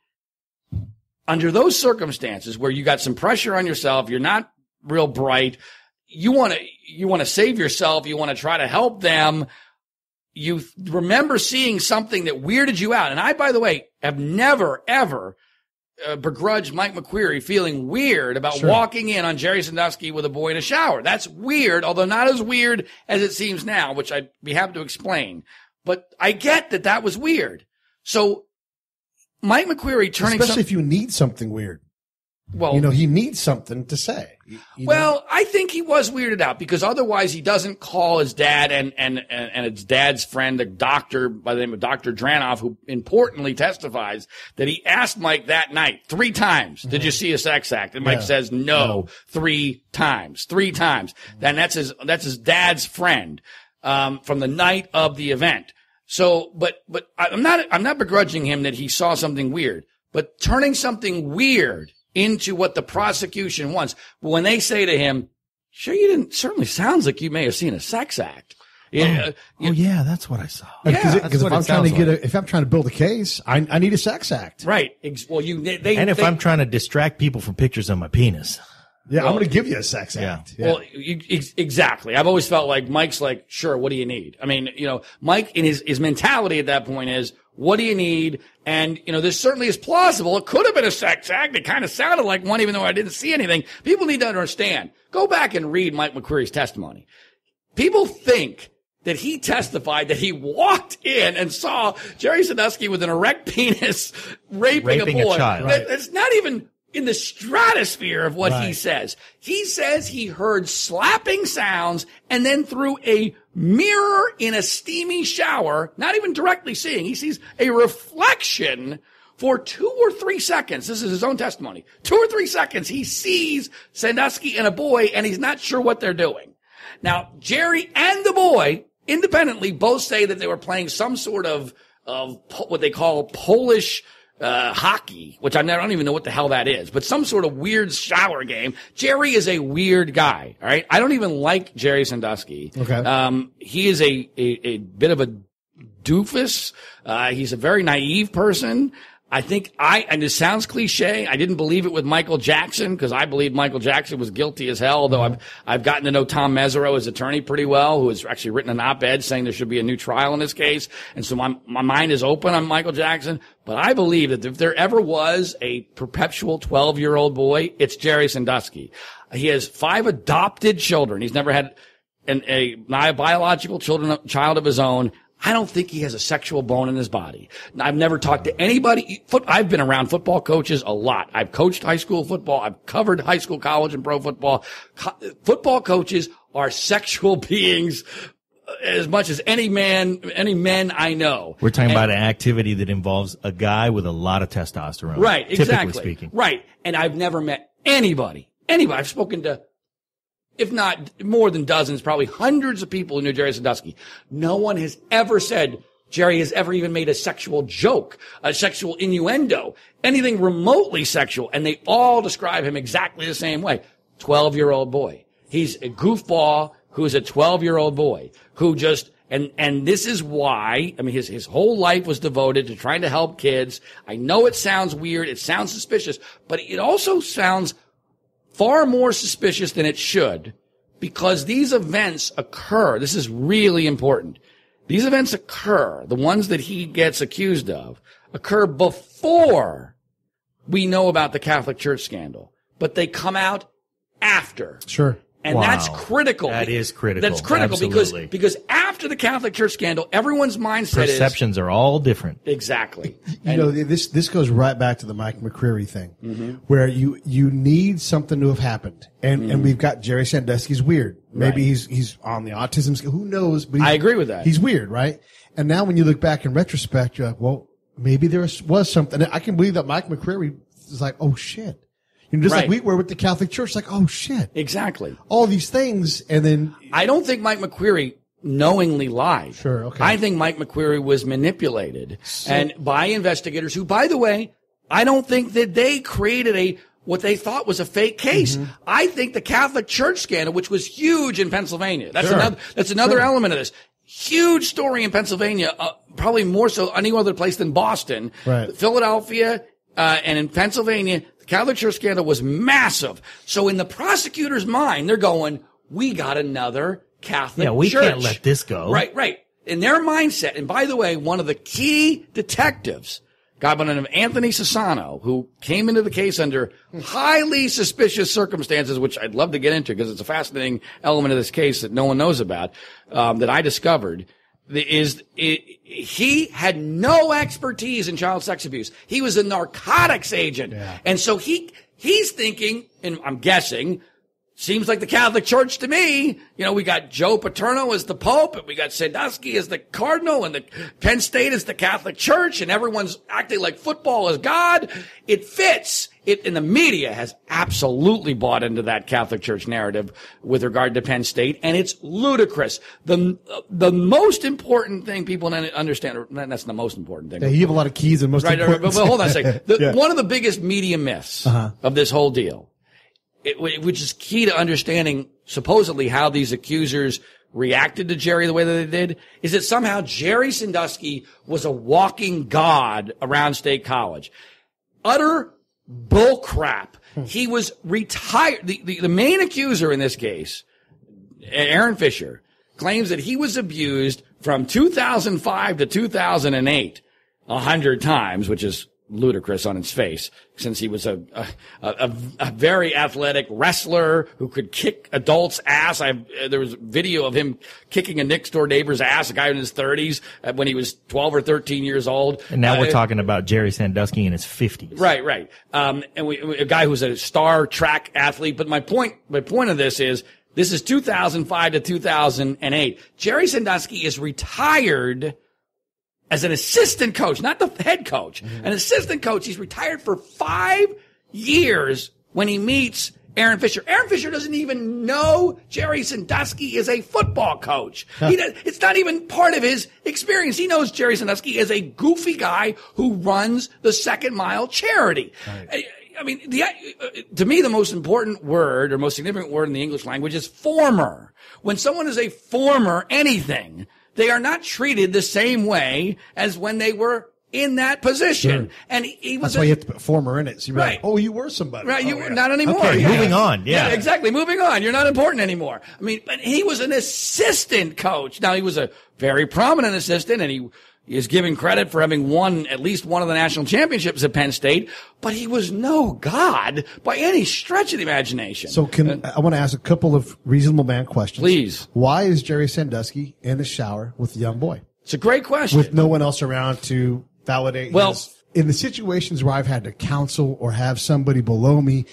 Under those circumstances where you got some pressure on yourself, you're not real bright, you want to, you want to save yourself, you want to try to help them, you remember seeing something that weirded you out. And I, by the way, have never, ever uh, begrudged Mike McQueary feeling weird about Sure. walking in on Jerry Sandusky with a boy in a shower. That's weird, although not as weird as it seems now, which I'd be happy to explain. But I get that that was weird. So Mike McQueary turning Especially some, if you need something weird. well, You know, he needs something to say. You- you know? well, I think he was weirded out because otherwise he doesn't call his dad and and and, and his dad's friend, a doctor by the name of Dr. Dranov, who importantly testifies that he asked Mike that night three times, "Did you see a sex act?" And Mike Yeah. says no, three times, three times. Then that's his that's his dad's friend um, from the night of the event. So, but but I'm not I'm not begrudging him that he saw something weird, but turning something weird into what the prosecution wants. But when they say to him, "Sure, you didn't," certainly sounds like you may have seen a sex act. Oh, yeah, uh, Oh yeah, that's what I saw. Because yeah, because if I'm trying to sounds get like. a, if I'm trying to build a case, I, I need a sex act. right. Well, you they, they And if they- I'm trying to distract people from pictures of my penis, Yeah, Well, I'm going to give you a sex yeah. act. Yeah. Well, you- ex- exactly. I've always felt like Mike's like, sure, what do you need? I mean, you know, Mike in his, his mentality at that point is, what do you need? And, you know, this certainly is plausible. It could have been a sex act. It kind of sounded like one, even though I didn't see anything. People need to understand. Go back and read Mike McQueary's testimony. People think that he testified that he walked in and saw Jerry Sandusky with an erect penis raping, Raping a a boy. child. That- It's not even in the stratosphere of what he says. He says he heard slapping sounds and then through a mirror in a steamy shower, not even directly seeing, he sees a reflection for two or three seconds. This is his own testimony. Two or three seconds, he sees Sandusky and a boy and he's not sure what they're doing. Now, Jerry and the boy independently both say that they were playing some sort of, of what they call Polish, uh, hockey, which I don't even know what the hell that is, but some sort of weird shower game. Jerry is a weird guy. All right. I don't even like Jerry Sandusky. Okay. Um, he is a, a, a bit of a doofus. Uh, he's a very naive person. I think I, and it sounds cliche. I didn't believe it with Michael Jackson because I believe Michael Jackson was guilty as hell, though I've, I've gotten to know Tom Mesereau, his attorney, pretty well, who has actually written an op-ed saying there should be a new trial in this case. And so my, my mind is open on Michael Jackson, but I believe that if there ever was a perpetual 12 year old boy, it's Jerry Sandusky. He has five adopted children. He's never had an, a biological children, child of his own. I don't think he has a sexual bone in his body. I've never talked to anybody. I've been around football coaches a lot. I've coached high school football. I've covered high school, college, and pro football. Co- football coaches are sexual beings as much as any man, any men I know. We're talking And- about an activity that involves a guy with a lot of testosterone. Right, exactly. speaking. Right. And I've never met anybody, anybody. I've spoken to, if not more than dozens, probably hundreds of people who knew Jerry Sandusky. No one has ever said Jerry has ever even made a sexual joke, a sexual innuendo, anything remotely sexual. And they all describe him exactly the same way. 12 year old boy. He's a goofball who's a 12 year old boy who just, and, and this is why, I mean, his, his whole life was devoted to trying to help kids. I know it sounds weird. It sounds suspicious, but it also sounds far more suspicious than it should because these events occur. This is really important. These events occur, the ones that he gets accused of, occur before we know about the Catholic Church scandal, but they come out after. Sure. And Wow. that's critical. That is critical. That's critical Absolutely. because because after the Catholic Church scandal, everyone's mindset is Perceptions are all different. exactly. You know, this this goes right back to the Mike McQueary thing, Mm-hmm. where you you need something to have happened, and and we've got Jerry Sandusky's weird. Maybe Right. he's he's on the autism scale. Who knows? But I agree with that. He's weird, right? And now when you look back in retrospect, you're like, well, maybe there was, was something. I can believe that Mike McQueary is like, oh shit. You know, just Right. like we were with the Catholic Church, like, oh shit. exactly. All these things, and then I don't think Mike McQueary knowingly lied. Sure, okay. I think Mike McQueary was manipulated and by investigators who, by the way, I don't think that they created a what they thought was a fake case. Mm-hmm. I think the Catholic Church scandal, which was huge in Pennsylvania, that's Sure. another that's another element of this. Huge story in Pennsylvania, uh, probably more so any other place than Boston. Right. Philadelphia, uh, and in Pennsylvania, the Catholic Church scandal was massive. So in the prosecutor's mind, they're going, we got another Catholic Yeah, we church. can't let this go. Right, right. In their mindset, and by the way, one of the key detectives, guy by the name of Anthony Sassano, who came into the case under highly suspicious circumstances, which I'd love to get into because it's a fascinating element of this case that no one knows about, um, that I discovered, is i he had no expertise in child sex abuse. He was a narcotics agent. And so he, he's thinking, and I'm guessing, Seems like the Catholic Church to me. You know, we got Joe Paterno as the Pope, and we got Sandusky as the Cardinal, and the Penn State is the Catholic Church, and everyone's acting like football is God. It fits. It, and the media has absolutely bought into that Catholic Church narrative with regard to Penn State, and it's ludicrous. The, the most important thing people understand, that's the most important thing. yeah, you have a lot of keys and most Right, right, right, important. but, but hold on a second. The, Yeah. One of the biggest media myths uh-huh. of this whole deal, it, which is key to understanding supposedly how these accusers reacted to Jerry the way that they did, is that somehow Jerry Sandusky was a walking god around State College. Utter bullcrap. He was retired. The, the, the main accuser in this case, Aaron Fisher, claims that he was abused from 2005 to 2008 a hundred times, which is ludicrous on its face since he was a, a, a, a very athletic wrestler who could kick adults ass. I, uh, there was video of him kicking a next door neighbor's ass, a guy in his thirties uh, when he was 12 or 13 years old. And now Uh, we're talking about Jerry Sandusky in his 50s. Right, right. Um, and we, a guy who's a star track athlete. But my point, my point of this is, this is 2005 to 2008. Jerry Sandusky is retired as an assistant coach, not the head coach, an assistant coach. He's retired for five years when he meets Aaron Fisher. Aaron Fisher doesn't even know Jerry Sandusky is a football coach. He does, it's not even part of his experience. He knows Jerry Sandusky is a goofy guy who runs the second mile charity. I, I mean, the, uh, to me, the most important word or most significant word in the English language is former. When someone is a former anything, they are not treated the same way as when they were in that position. And he, was That's a- why you have to put former in it. So you're Right. like, oh, you were somebody. Right, you Oh, yeah. not anymore. Okay, moving on, yeah. exactly. Moving on. You're not important anymore. I mean, but he was an assistant coach. Now he was a very prominent assistant, and he is given credit for having won at least one of the national championships at Penn State. But he was no god by any stretch of the imagination. So can I want to ask a couple of reasonable man questions? Please. Why is Jerry Sandusky in the shower with a young boy it's a great question. with no one else around to validate? Well- his- in the situations where I've had to counsel or have somebody below me,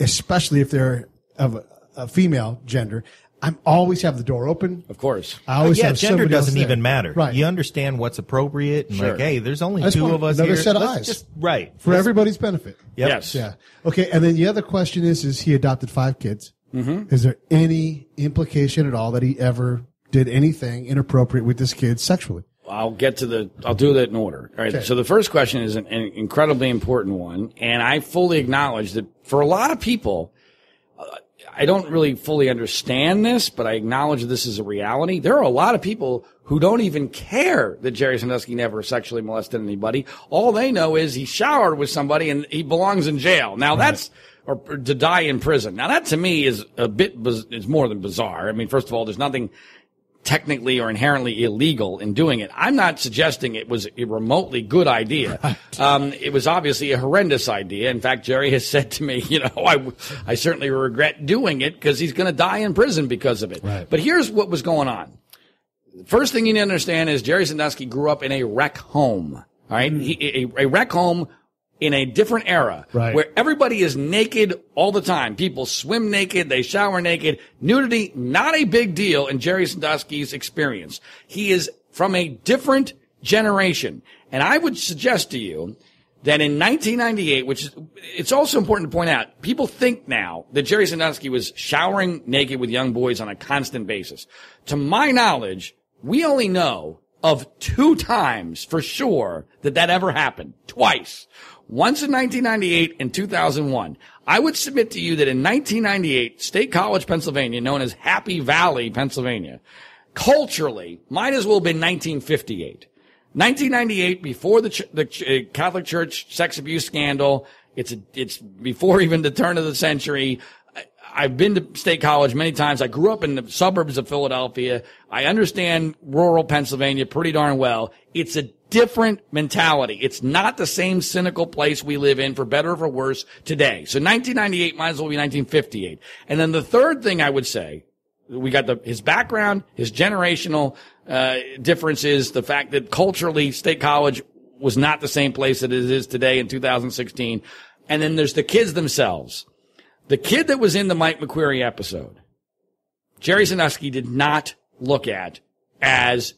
especially if they're of a, a female gender, I'm always have the door open. of course. I always yeah, have gender somebody else doesn't there. even matter. Right. You understand what's appropriate and Sure. like, hey, there's only two of us another here. set of Let's eyes. just right. for everybody's benefit. Yep. Yes. Yeah. Okay. And then the other question is, is he adopted five kids? Mm-hmm. Is there any implication at all that he ever did anything inappropriate with this kid sexually? I'll get to the, I'll do that in order. All right. Okay. So the first question is an, an incredibly important one. And I fully acknowledge that for a lot of people, I don't really fully understand this, but I acknowledge this is a reality. There are a lot of people who don't even care that Jerry Sandusky never sexually molested anybody. All they know is he showered with somebody and he belongs in jail. Now that's, or, or to die in prison. Now that to me is a bit, biz- is more than bizarre. I mean, first of all, there's nothing technically or inherently illegal in doing it. I'm not suggesting it was a remotely good idea. Um, it was obviously a horrendous idea. In fact, Jerry has said to me, you know, I, I certainly regret doing it because he's going to die in prison because of it. Right. But here's what was going on. First thing you need to understand is Jerry Sandusky grew up in a rec home. All right. He, a, a rec home in a different era Right. where everybody is naked all the time. People swim naked. They shower naked. Nudity, not a big deal in Jerry Sandusky's experience. He is from a different generation. And I would suggest to you that in 1998, which is, it's also important to point out, people think now that Jerry Sandusky was showering naked with young boys on a constant basis. To my knowledge, we only know of two times for sure that that ever happened. Twice. Once in 1998 and 2001. I would submit to you that in 1998, State College, Pennsylvania, known as Happy Valley, Pennsylvania, culturally might as well have been 1958. 1998, before the, the uh, Catholic Church sex abuse scandal, it's it's before even the turn of the century. I've been to State College many times. I grew up in the suburbs of Philadelphia. I understand rural Pennsylvania pretty darn well. It's a different mentality. It's not the same cynical place we live in, for better or for worse, today. So 1998 might as well be 1958. And then the third thing I would say we got the his background, his generational uh, differences, the fact that culturally State College was not the same place that it is today in 2016, and then there's the kids themselves. The kid that was in the Mike McQueary episode, Jerry Sandusky did not look at as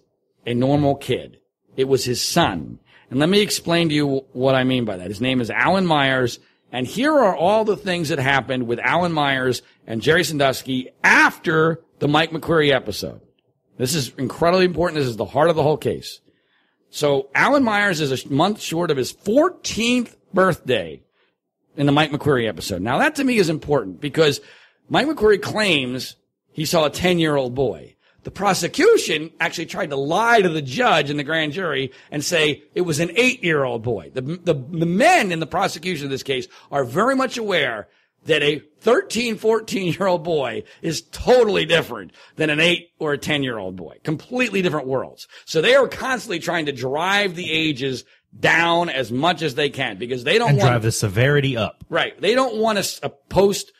a normal kid. It was his son. And let me explain to you what I mean by that. His name is Alan Myers. And here are all the things that happened with Alan Myers and Jerry Sandusky after the Mike McQueary episode. This is incredibly important. This is the heart of the whole case. So Alan Myers is a month short of his 14th birthday in the Mike McQueary episode. Now that to me is important because Mike McQueary claims he saw a 10 year old boy. The prosecution actually tried to lie to the judge and the grand jury and say it was an eight year old boy. The, the, the men in the prosecution of this case are very much aware that a 13, 14 year old boy is totally different than an eight or a 10 year old boy. Completely different worlds. So they are constantly trying to drive the ages down as much as they can because they don't And want drive the severity up. Right. They don't want a, a post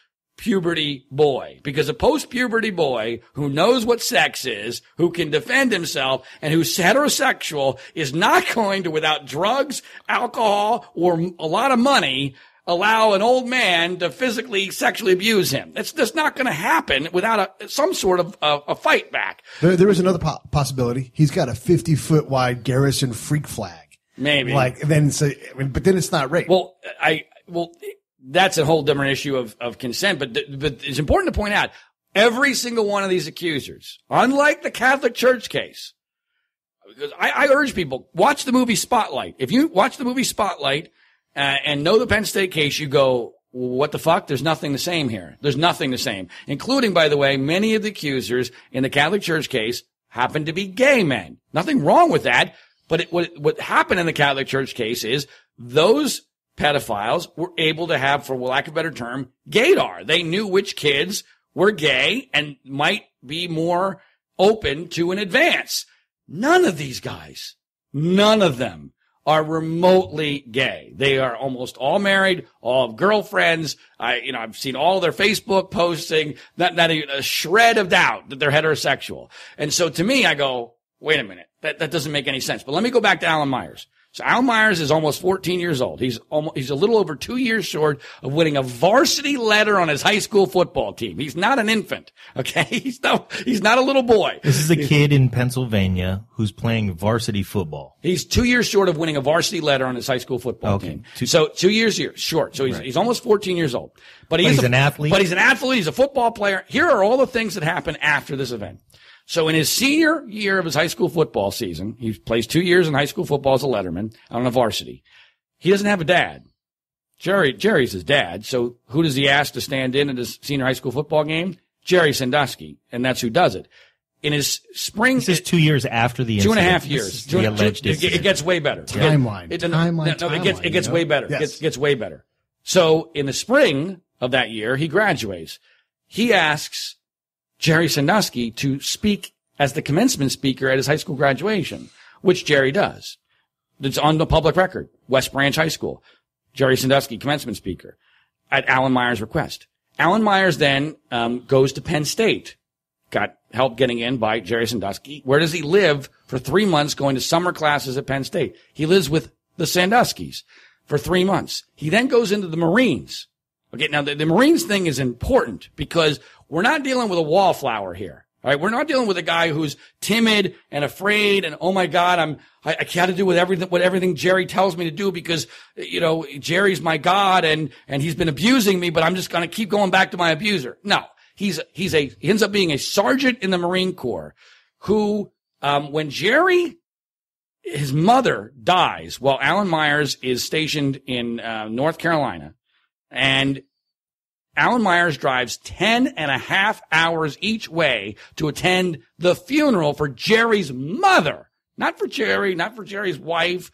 puberty boy because a post puberty boy who knows what sex is, who can defend himself and who's heterosexual is not going to, without drugs, alcohol, or a lot of money, allow an old man to physically sexually abuse him. That's just not going to happen without a, some sort of a, a fight back. There, there is another po- possibility. He's got a 50 foot wide Garrison freak flag. Maybe. Like, then mean, but then it's not rape. Well, I well, that's a whole different issue of of consent. But th- but it's important to point out every single one of these accusers, unlike the Catholic Church case, because I, I urge people watch the movie Spotlight. If you watch the movie Spotlight uh, and know the Penn State case, you go. What the fuck? There's nothing the same here. There's nothing the same, including, by the way, many of the accusers in the Catholic Church case happen to be gay men. Nothing wrong with that. But it, what, what happened in the Catholic Church case is those pedophiles were able to have, for lack of a better term, gaydar. They knew which kids were gay and might be more open to an advance. None of these guys, none of them are remotely gay. They are almost all married, all have girlfriends. I, you know, I've seen all their Facebook posting, not, not even a shred of doubt that they're heterosexual. And so to me, I go, wait a minute. That, that doesn't make any sense. But let me go back to Alan Myers. So Al Myers is almost 14 years old. He's almost, he's a little over two years short of winning a varsity letter on his high school football team. He's not an infant. Okay. He's no, he's not a little boy. This is a kid in Pennsylvania who's playing varsity football. He's two years short of winning a varsity letter on his high school football Okay. team. Two- so two years here, short. So he's, he's almost 14 years old. But, he But he's a- an athlete? But he's an athlete. He's a football player. Here are all the things that happen after this event. So in his senior year of his high school football season, he plays two years in high school football as a letterman on a varsity. He doesn't have a dad. Jerry, Jerry's his dad. So who does he ask to stand in at his senior high school football game? Jerry Sandusky. And that's who does it. In his spring, This is two years after the two and a incident. half years. is Two- the two- alleged it, it gets way better. Timeline. It, it, Timeline, no, no, it gets it gets you know? way better. Yes. It gets, gets way better. So in the spring of that year, he graduates. He asks Jerry Sandusky to speak as the commencement speaker at his high school graduation, which Jerry does. It's on the public record. West Branch High School. Jerry Sandusky, commencement speaker, at Alan Myers' request. Alan Myers then um, goes to Penn State. Got help getting in by Jerry Sandusky. Where does he live for three months going to summer classes at Penn State? He lives with the Sanduskys for three months. He then goes into the Marines. Okay, now the, the Marines thing is important because we're not dealing with a wallflower here. All right, we're not dealing with a guy who's timid and afraid and oh my God, I'm I, I got to do with everything what everything Jerry tells me to do because you know Jerry's my God and and he's been abusing me, but I'm just going to keep going back to my abuser. No, he's he's a he ends up being a sergeant in the Marine Corps who um, when Jerry his mother dies while Alan Myers is stationed in uh, North Carolina and Alan Myers drives 10 and a half hours each way to attend the funeral for Jerry's mother. Not for Jerry, not for Jerry's wife,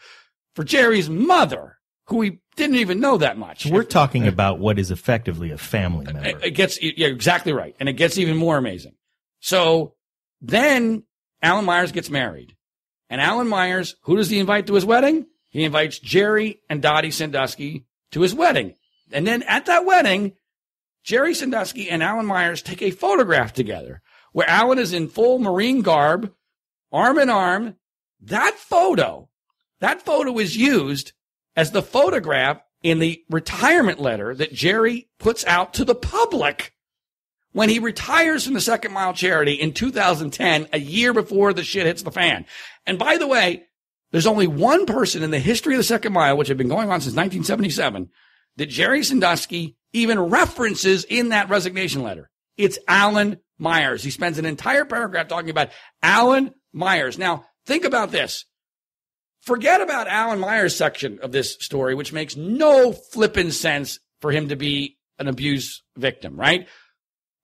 for Jerry's mother, who he didn't even know that much. We're talking about what is effectively a family member. It, it gets, yeah, exactly right. And it gets even more amazing. So then Alan Myers gets married. And Alan Myers, who does he invite to his wedding? He invites Jerry and Dottie Sandusky to his wedding. And then at that wedding, Jerry Sandusky and Alan Myers take a photograph together where Alan is in full Marine garb, arm in arm. That photo, that photo is used as the photograph in the retirement letter that Jerry puts out to the public when he retires from the second mile charity in 2010, a year before the shit hits the fan. And by the way, there's only one person in the history of the second mile, which had been going on since 1977, that Jerry Sandusky even references in that resignation letter. It's Alan Myers. He spends an entire paragraph talking about Alan Myers. Now, think about this. Forget about Alan Myers' section of this story, which makes no flippin' sense for him to be an abuse victim, right?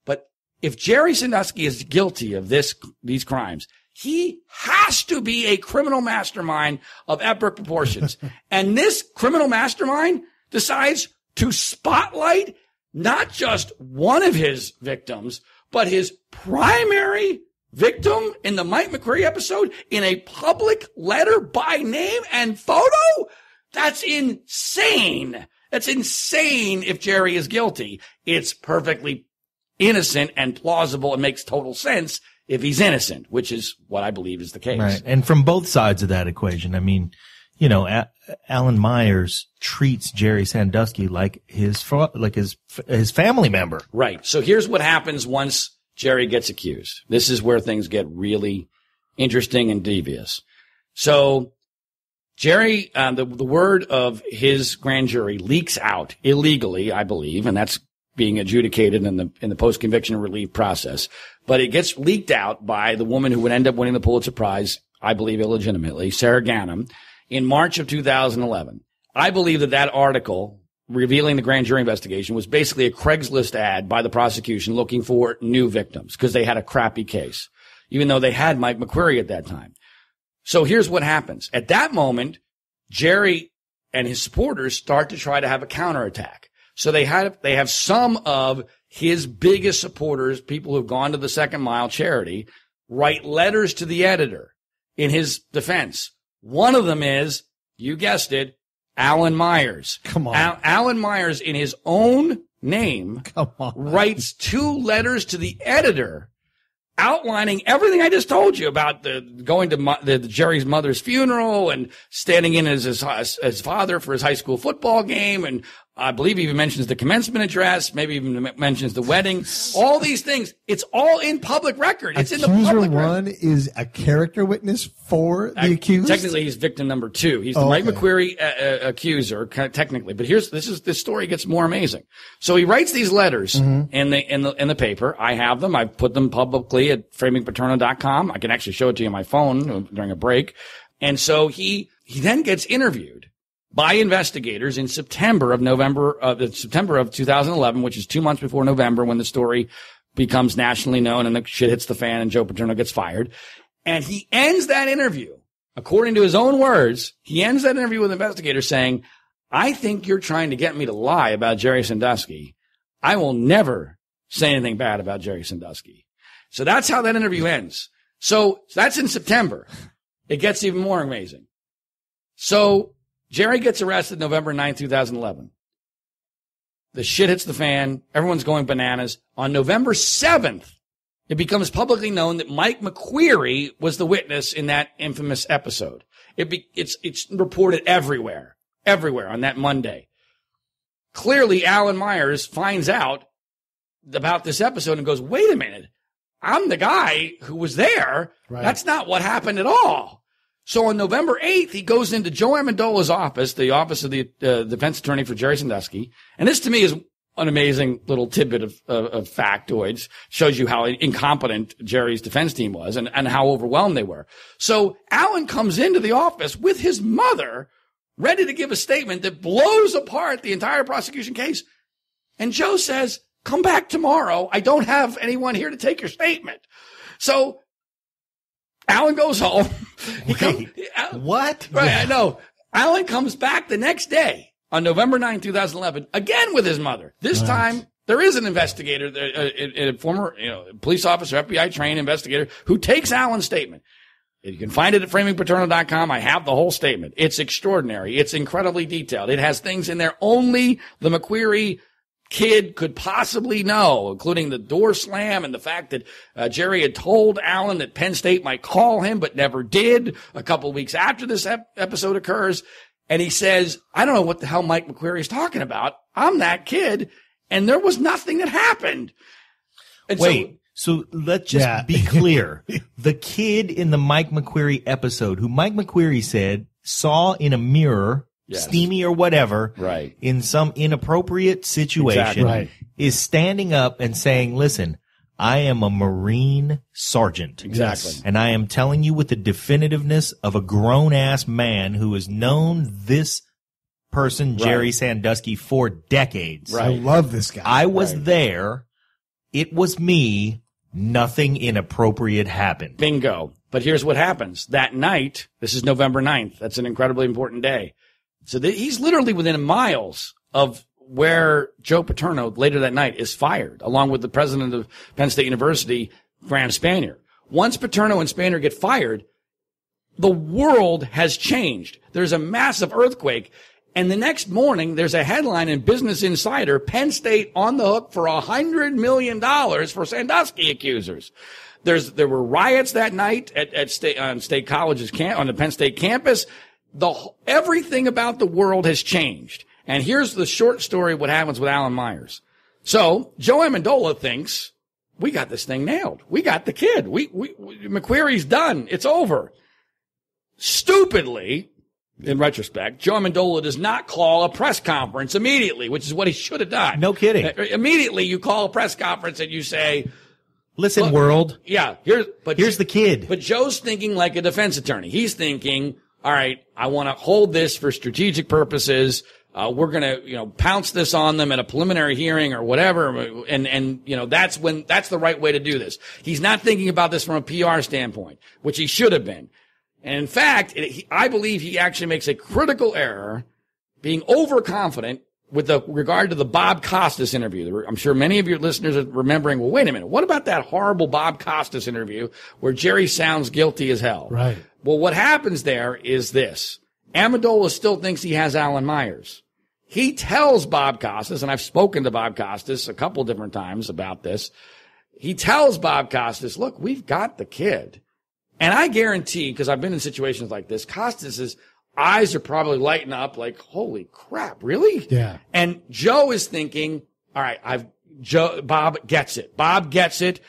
But if Jerry Sandusky is guilty of this, these crimes, he has to be a criminal mastermind of epic proportions. and this criminal mastermind decides to spotlight not just one of his victims, but his primary victim in the Mike McQueary episode in a public letter by name and photo? That's insane. That's insane if Jerry is guilty. It's perfectly innocent and plausible and makes total sense if he's innocent, which is what I believe is the case. Right. And from both sides of that equation, I mean, you know, A- Alan Myers treats Jerry Sandusky like his, like his, his family member. Right. So here's what happens once Jerry gets accused. This is where things get really interesting and devious. So Jerry, uh, the, the word of his grand jury leaks out illegally, I believe, and that's being adjudicated in the, in the post-conviction relief process. But it gets leaked out by the woman who would end up winning the Pulitzer Prize, I believe illegitimately, Sarah Ganim, in March of 2011. I believe that that article revealing the grand jury investigation was basically a Craigslist ad by the prosecution looking for new victims because they had a crappy case, even though they had Mike McQueary at that time. So here's what happens. At that moment, Jerry and his supporters start to try to have a counterattack. So they had, they have some of his biggest supporters, people who've gone to the second mile charity, write letters to the editor in his defense. One of them is, you guessed it, Alan Myers. Come on. Al- Alan Myers in his own name Come on. writes two letters to the editor outlining everything I just told you about the going to mo- the, the Jerry's mother's funeral and standing in as his, as his father for his high school football game. And I believe he even mentions the commencement address, maybe even mentions the wedding, all these things. It's all in public record. It's in the Accuser public record. one is a character witness for the accused. Technically, he's victim number two. He's the Oh, Mike okay. McQueary uh, uh, accuser, technically. But here's this is this story gets more amazing. So he writes these letters Mm-hmm. in the in the in the paper. I have them. I've put them publicly at framingpaterno.com. I can actually show it to you on my phone uh, during a break. And so he he then gets interviewed by investigators in September of November of uh, September of 2011, which is two months before November when the story becomes nationally known and the shit hits the fan and Joe Paterno gets fired. And he ends that interview, according to his own words, he ends that interview with investigators saying, I think you're trying to get me to lie about Jerry Sandusky. I will never say anything bad about Jerry Sandusky. So that's how that interview ends. So that's in September. It gets even more amazing. So Jerry gets arrested November 9, 2011. The shit hits the fan. Everyone's going bananas. On November 7th, it becomes publicly known that Mike McQueary was the witness in that infamous episode. It be, it's, it's reported everywhere, everywhere on that Monday. Clearly, Alan Myers finds out about this episode and goes, wait a minute. I'm the guy who was there. Right. That's not what happened at all. So on November 8th, he goes into Joe Amendola's office, the office of the uh, defense attorney for Jerry Sandusky. And this to me is an amazing little tidbit of, of, of factoids. Shows you how incompetent Jerry's defense team was and, and how overwhelmed they were. So Alan comes into the office with his mother ready to give a statement that blows apart the entire prosecution case. And Joe says, come back tomorrow. I don't have anyone here to take your statement. So Alan goes home. He come- What? Right, I know. Alan comes back the next day on November 9, 2011, again with his mother. This time, there is an investigator, a, uh, a- a former you know, police officer, FBI trained investigator, who takes Alan's statement. You can find it at framingpaterno.com. I have the whole statement. It's extraordinary. It's incredibly detailed. It has things in there only the McQueary kid could possibly know, including the door slam and the fact that uh, Jerry had told Alan that Penn State might call him, but never did a couple of weeks after this ep- episode occurs. And he says, I don't know what the hell Mike McQueary is talking about. I'm that kid. And there was nothing that happened. And so- Wait. So let's just Yeah. be clear. the kid in the Mike McQueary episode, who Mike McQueary said saw in a mirror, Yes. steamy or whatever, Right. in some inappropriate situation, Exactly. Right. is standing up and saying, listen, I am a Marine sergeant. Exactly. And I am telling you with the definitiveness of a grown ass man who has known this person, Jerry Sandusky, for decades. I love this guy. I was Right. there. It was me. Nothing inappropriate happened. Bingo. But here's what happens. That night, this is November 9th. That's an incredibly important day. So he's literally within miles of where Joe Paterno later that night is fired, along with the president of Penn State University, Graham Spanier. once Paterno and Spanier get fired, the world has changed. There's a massive earthquake. And the next morning, there's a headline in Business Insider, Penn State on the hook for a hundred million dollars for Sandusky accusers. There's, there were riots that night at, at state, on state college's camp, on the Penn State campus. The, everything about the world has changed. And here's the short story of what happens with Alan Myers. So Joe Amendola thinks we got this thing nailed. We got the kid. We, we, we McQueary's done. It's over. Stupidly, in retrospect, Joe Amendola does not call a press conference immediately, which is what he should have done. No kidding. Uh, Immediately, you call a press conference and you say, Listen, world, "Yeah, here's but here's the kid. but Joe's thinking like a defense attorney. He's thinking, all right, I want to hold this for strategic purposes. Uh, we're going to, you know, pounce this on them at a preliminary hearing or whatever. And, and, you know, that's when, that's the right way to do this. He's not thinking about this from a PR standpoint, which he should have been. And in fact, it, he, I believe he actually makes a critical error being overconfident with the regard to the Bob Costas interview. I'm sure many of your listeners are remembering, well, wait a minute. What about that horrible Bob Costas interview where Jerry sounds guilty as hell? Right. Well, what happens there is this. Amendola still thinks he has Alan Myers. He tells Bob Costas, and I've spoken to Bob Costas a couple different times about this. He tells Bob Costas, look, we've got the kid. And I guarantee, because I've been in situations like this, Costas's eyes are probably lighting up like, holy crap, really? Yeah. And Joe is thinking, all right, I've, Joe, Bob gets it. Bob gets it.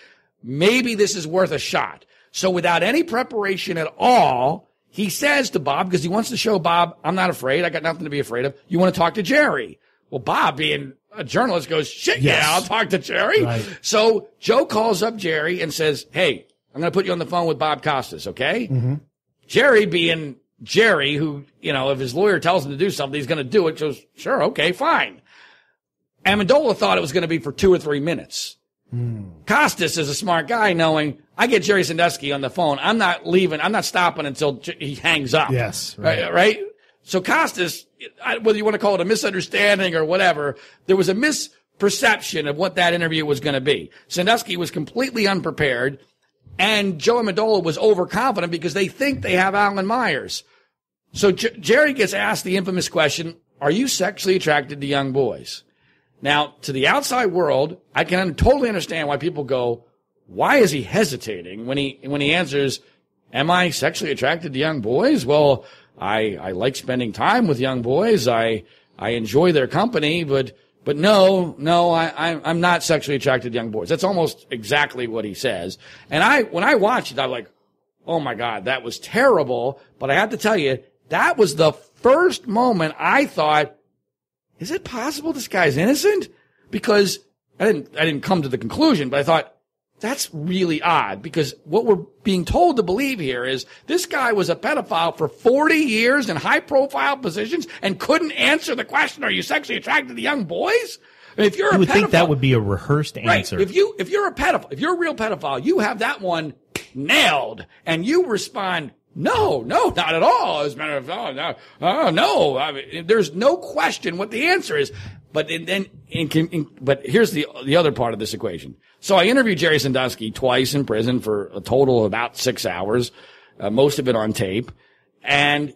Maybe this is worth a shot. So without any preparation at all, he says to Bob, because he wants to show Bob, I'm not afraid. I got nothing to be afraid of. You want to talk to Jerry? Well, Bob being a journalist goes, shit, Yes. yeah, I'll talk to Jerry. Right. So Joe calls up Jerry and says, Hey, I'm going to put you on the phone with Bob Costas. Okay. Mm-hmm. Jerry being Jerry, who, you know, if his lawyer tells him to do something, he's going to do it. Goes, sure. Okay, fine. Amendola thought it was going to be for two or three minutes. Hmm. Costas is a smart guy knowing I get Jerry Sandusky on the phone. I'm not leaving. I'm not stopping until he hangs up. Yes, Right. right. Right. So Costas, whether you want to call it a misunderstanding or whatever, there was a misperception of what that interview was going to be. Sandusky was completely unprepared and Joe Amendola was overconfident because they think they have Alan Myers. So J- Jerry gets asked the infamous question, are you sexually attracted to young boys? Now, to the outside world, I can totally understand why people go, why is he hesitating when he, when he answers, am I sexually attracted to young boys? Well, I, I like spending time with young boys. I, I enjoy their company, but, but no, no, I, I'm not sexually attracted to young boys. That's almost exactly what he says. And I, when I watched it, I'm like, oh my God, that was terrible. But I have to tell you, that was the first moment I thought, is it possible this guy's innocent? Because I didn't, I didn't come to the conclusion, but I thought that's really odd because what we're being told to believe here is this guy was a pedophile for 40 years in high profile positions and couldn't answer the question, are you sexually attracted to young boys? If you're You a would think that would be a rehearsed Right. answer. If you if you're a pedophile, if you're a real pedophile, you have that one nailed, and you respond, "No, no, not at all." As a matter of fact, oh, no, oh no, I mean, there's no question what the answer is. But then, but here's the the other part of this equation. So I interviewed Jerry Sandusky twice in prison for a total of about six hours, uh, most of it on tape, and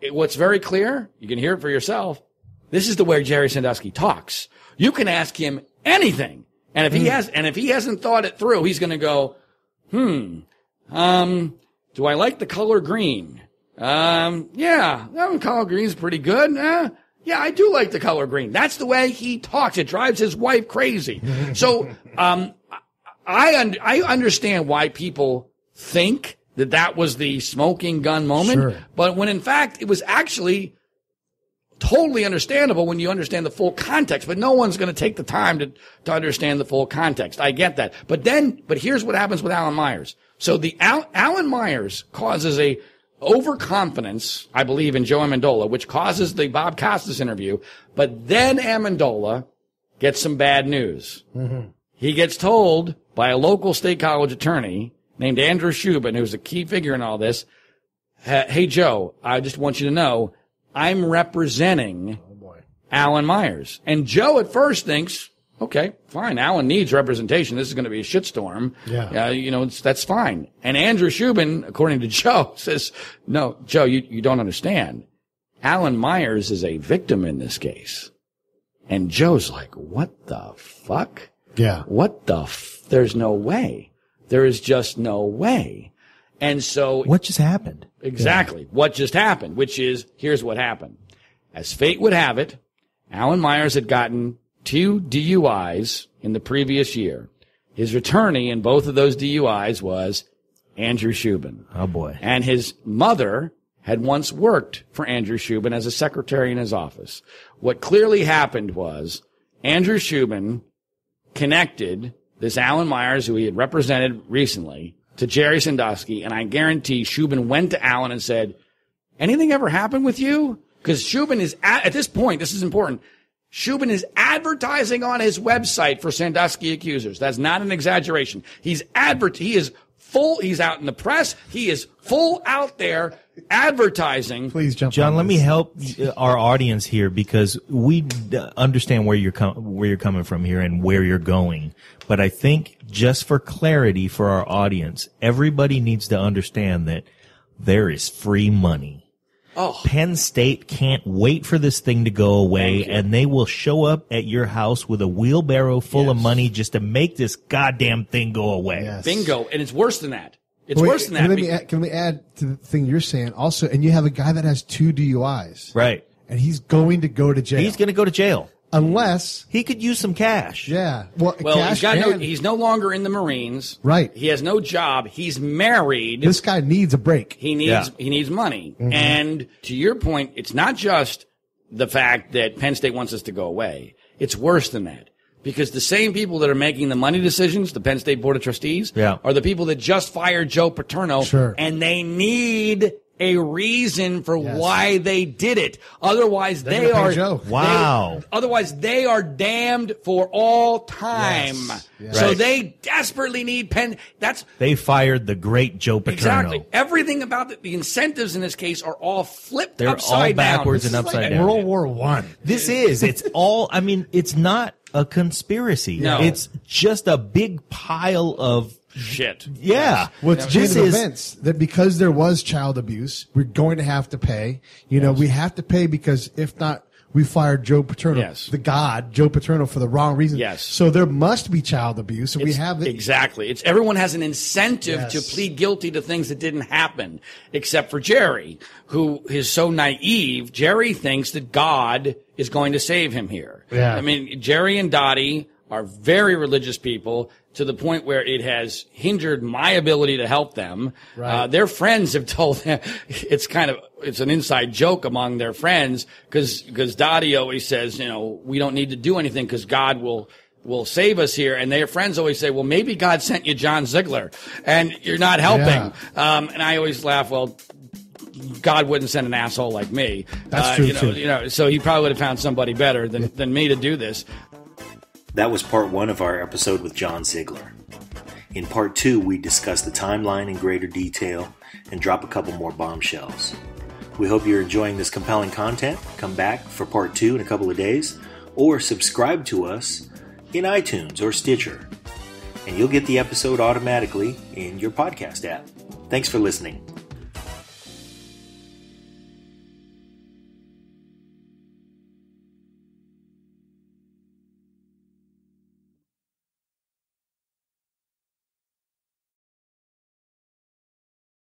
it, what's very clear, you can hear it for yourself. This is the way Jerry Sandusky talks. You can ask him anything. And if he has, and if he hasn't thought it through, he's going to go, hmm, um, do I like the color green? Um, yeah, that color green's pretty good. Uh, yeah, I do like the color green. That's the way he talks. It drives his wife crazy. So, um, I, un- I understand why people think that that was the smoking gun moment, Sure. but when in fact it was actually totally understandable when you understand the full context, but no one's going to take the time to, to understand the full context. I get that. But then, but here's what happens with Alan Myers. So the Al, Alan Myers causes a overconfidence, I believe, in Joe Amendola, which causes the Bob Costas interview. But then Amendola gets some bad news. Mm-hmm. He gets told by a local state college attorney named Andrew Shubin, who's a key figure in all this, Hey, Joe, I just want you to know I'm representing oh, Alan Myers. And Joe at first thinks, Okay, fine. Alan needs representation. This is going to be a shitstorm. Yeah. Uh, you know, it's, that's fine. And Andrew Shubin, according to Joe, says, no, Joe, you, you don't understand. Alan Myers is a victim in this case. And Joe's like, what the fuck? Yeah. What the f- there's no way. There is just no way. And so What just happened? Exactly. What just happened, which is here's what happened. As fate would have it, Alan Myers had gotten two DUIs in the previous year. His attorney in both of those DUIs was Andrew Shubin. Oh boy. And his mother had once worked for Andrew Shubin as a secretary in his office. What clearly happened was Andrew Shubin connected this Alan Myers, who he had represented recently, to Jerry Sandusky, and I guarantee Shubin went to Alan and said, anything ever happen with you? Because Shubin is at, at this point, this is important. Shubin is advertising on his website for Sandusky accusers. That's not an exaggeration. He's advert, he is full, he's out in the press. He is full out there advertising. Please jump. John, on let me help our audience here because we uh, understand where you're com- where you're coming from here and where you're going. But I think just for clarity for our audience, everybody needs to understand that there is free money. Oh. Penn State can't wait for this thing to go away and they will show up at your house with a wheelbarrow full of money just to make this goddamn thing go away. Yes. Bingo. And it's worse than that. It's Wait, worse than that. Let me add, can we add to the thing you're saying also? And you have a guy that has two DUIs, Right. and he's going to go to jail He's going to go to jail. Unless, He could use some cash. yeah, well, well, cash he's got no, he's no longer in the Marines. Right. He has no job. He's married. this guy needs a break. He needs Yeah. he needs money. Mm-hmm. And to your point, it's not just the fact that Penn State wants us to go away. It's worse than that. Because the same people that are making the money decisions, the Penn State Board of Trustees, Yeah. are the people that just fired Joe Paterno. Sure. And they need a reason for Yes. why they did it. Otherwise, They're they are Joe. they- Wow. otherwise, they are damned for all time. Yes. Yes. So Right. they desperately need Penn. That's They fired the great Joe Paterno. Exactly. Everything about the, the incentives in this case are all flipped They're all upside down. backwards This and upside like- down. World War One. This is. It's all. I mean, it's not a conspiracy. No. It's just a big pile of. Shit. Yeah. What's this chain of is. events that because there was child abuse, we're going to have to pay. You know, we have to pay because if not, we fired Joe Paterno, Yes. the god Joe Paterno, for the wrong reason. Yes. So there must be child abuse, and we It's- have it. exactly. It's everyone has an incentive Yes. to plead guilty to things that didn't happen, except for Jerry, who is so naive. Jerry thinks that God is going to save him here. Yeah. I mean, Jerry and Dottie are very religious people to the point where it has hindered my ability to help them. Right. Uh, their friends have told them it's kind of it's an inside joke among their friends because because Dottie always says you know we don't need to do anything because God will will save us here and their friends always say well maybe God sent you John Ziegler and you're not helping um, and I always laugh well God wouldn't send an asshole like me That's Uh, true, you know, too. you know so he probably would have found somebody better than than me to do this That was part one of our episode with John Ziegler. In part two, we discuss the timeline in greater detail and drop a couple more bombshells. We hope you're enjoying this compelling content. Come back for part two in a couple of days, or subscribe to us in iTunes or Stitcher, and you'll get the episode automatically in your podcast app. Thanks for listening.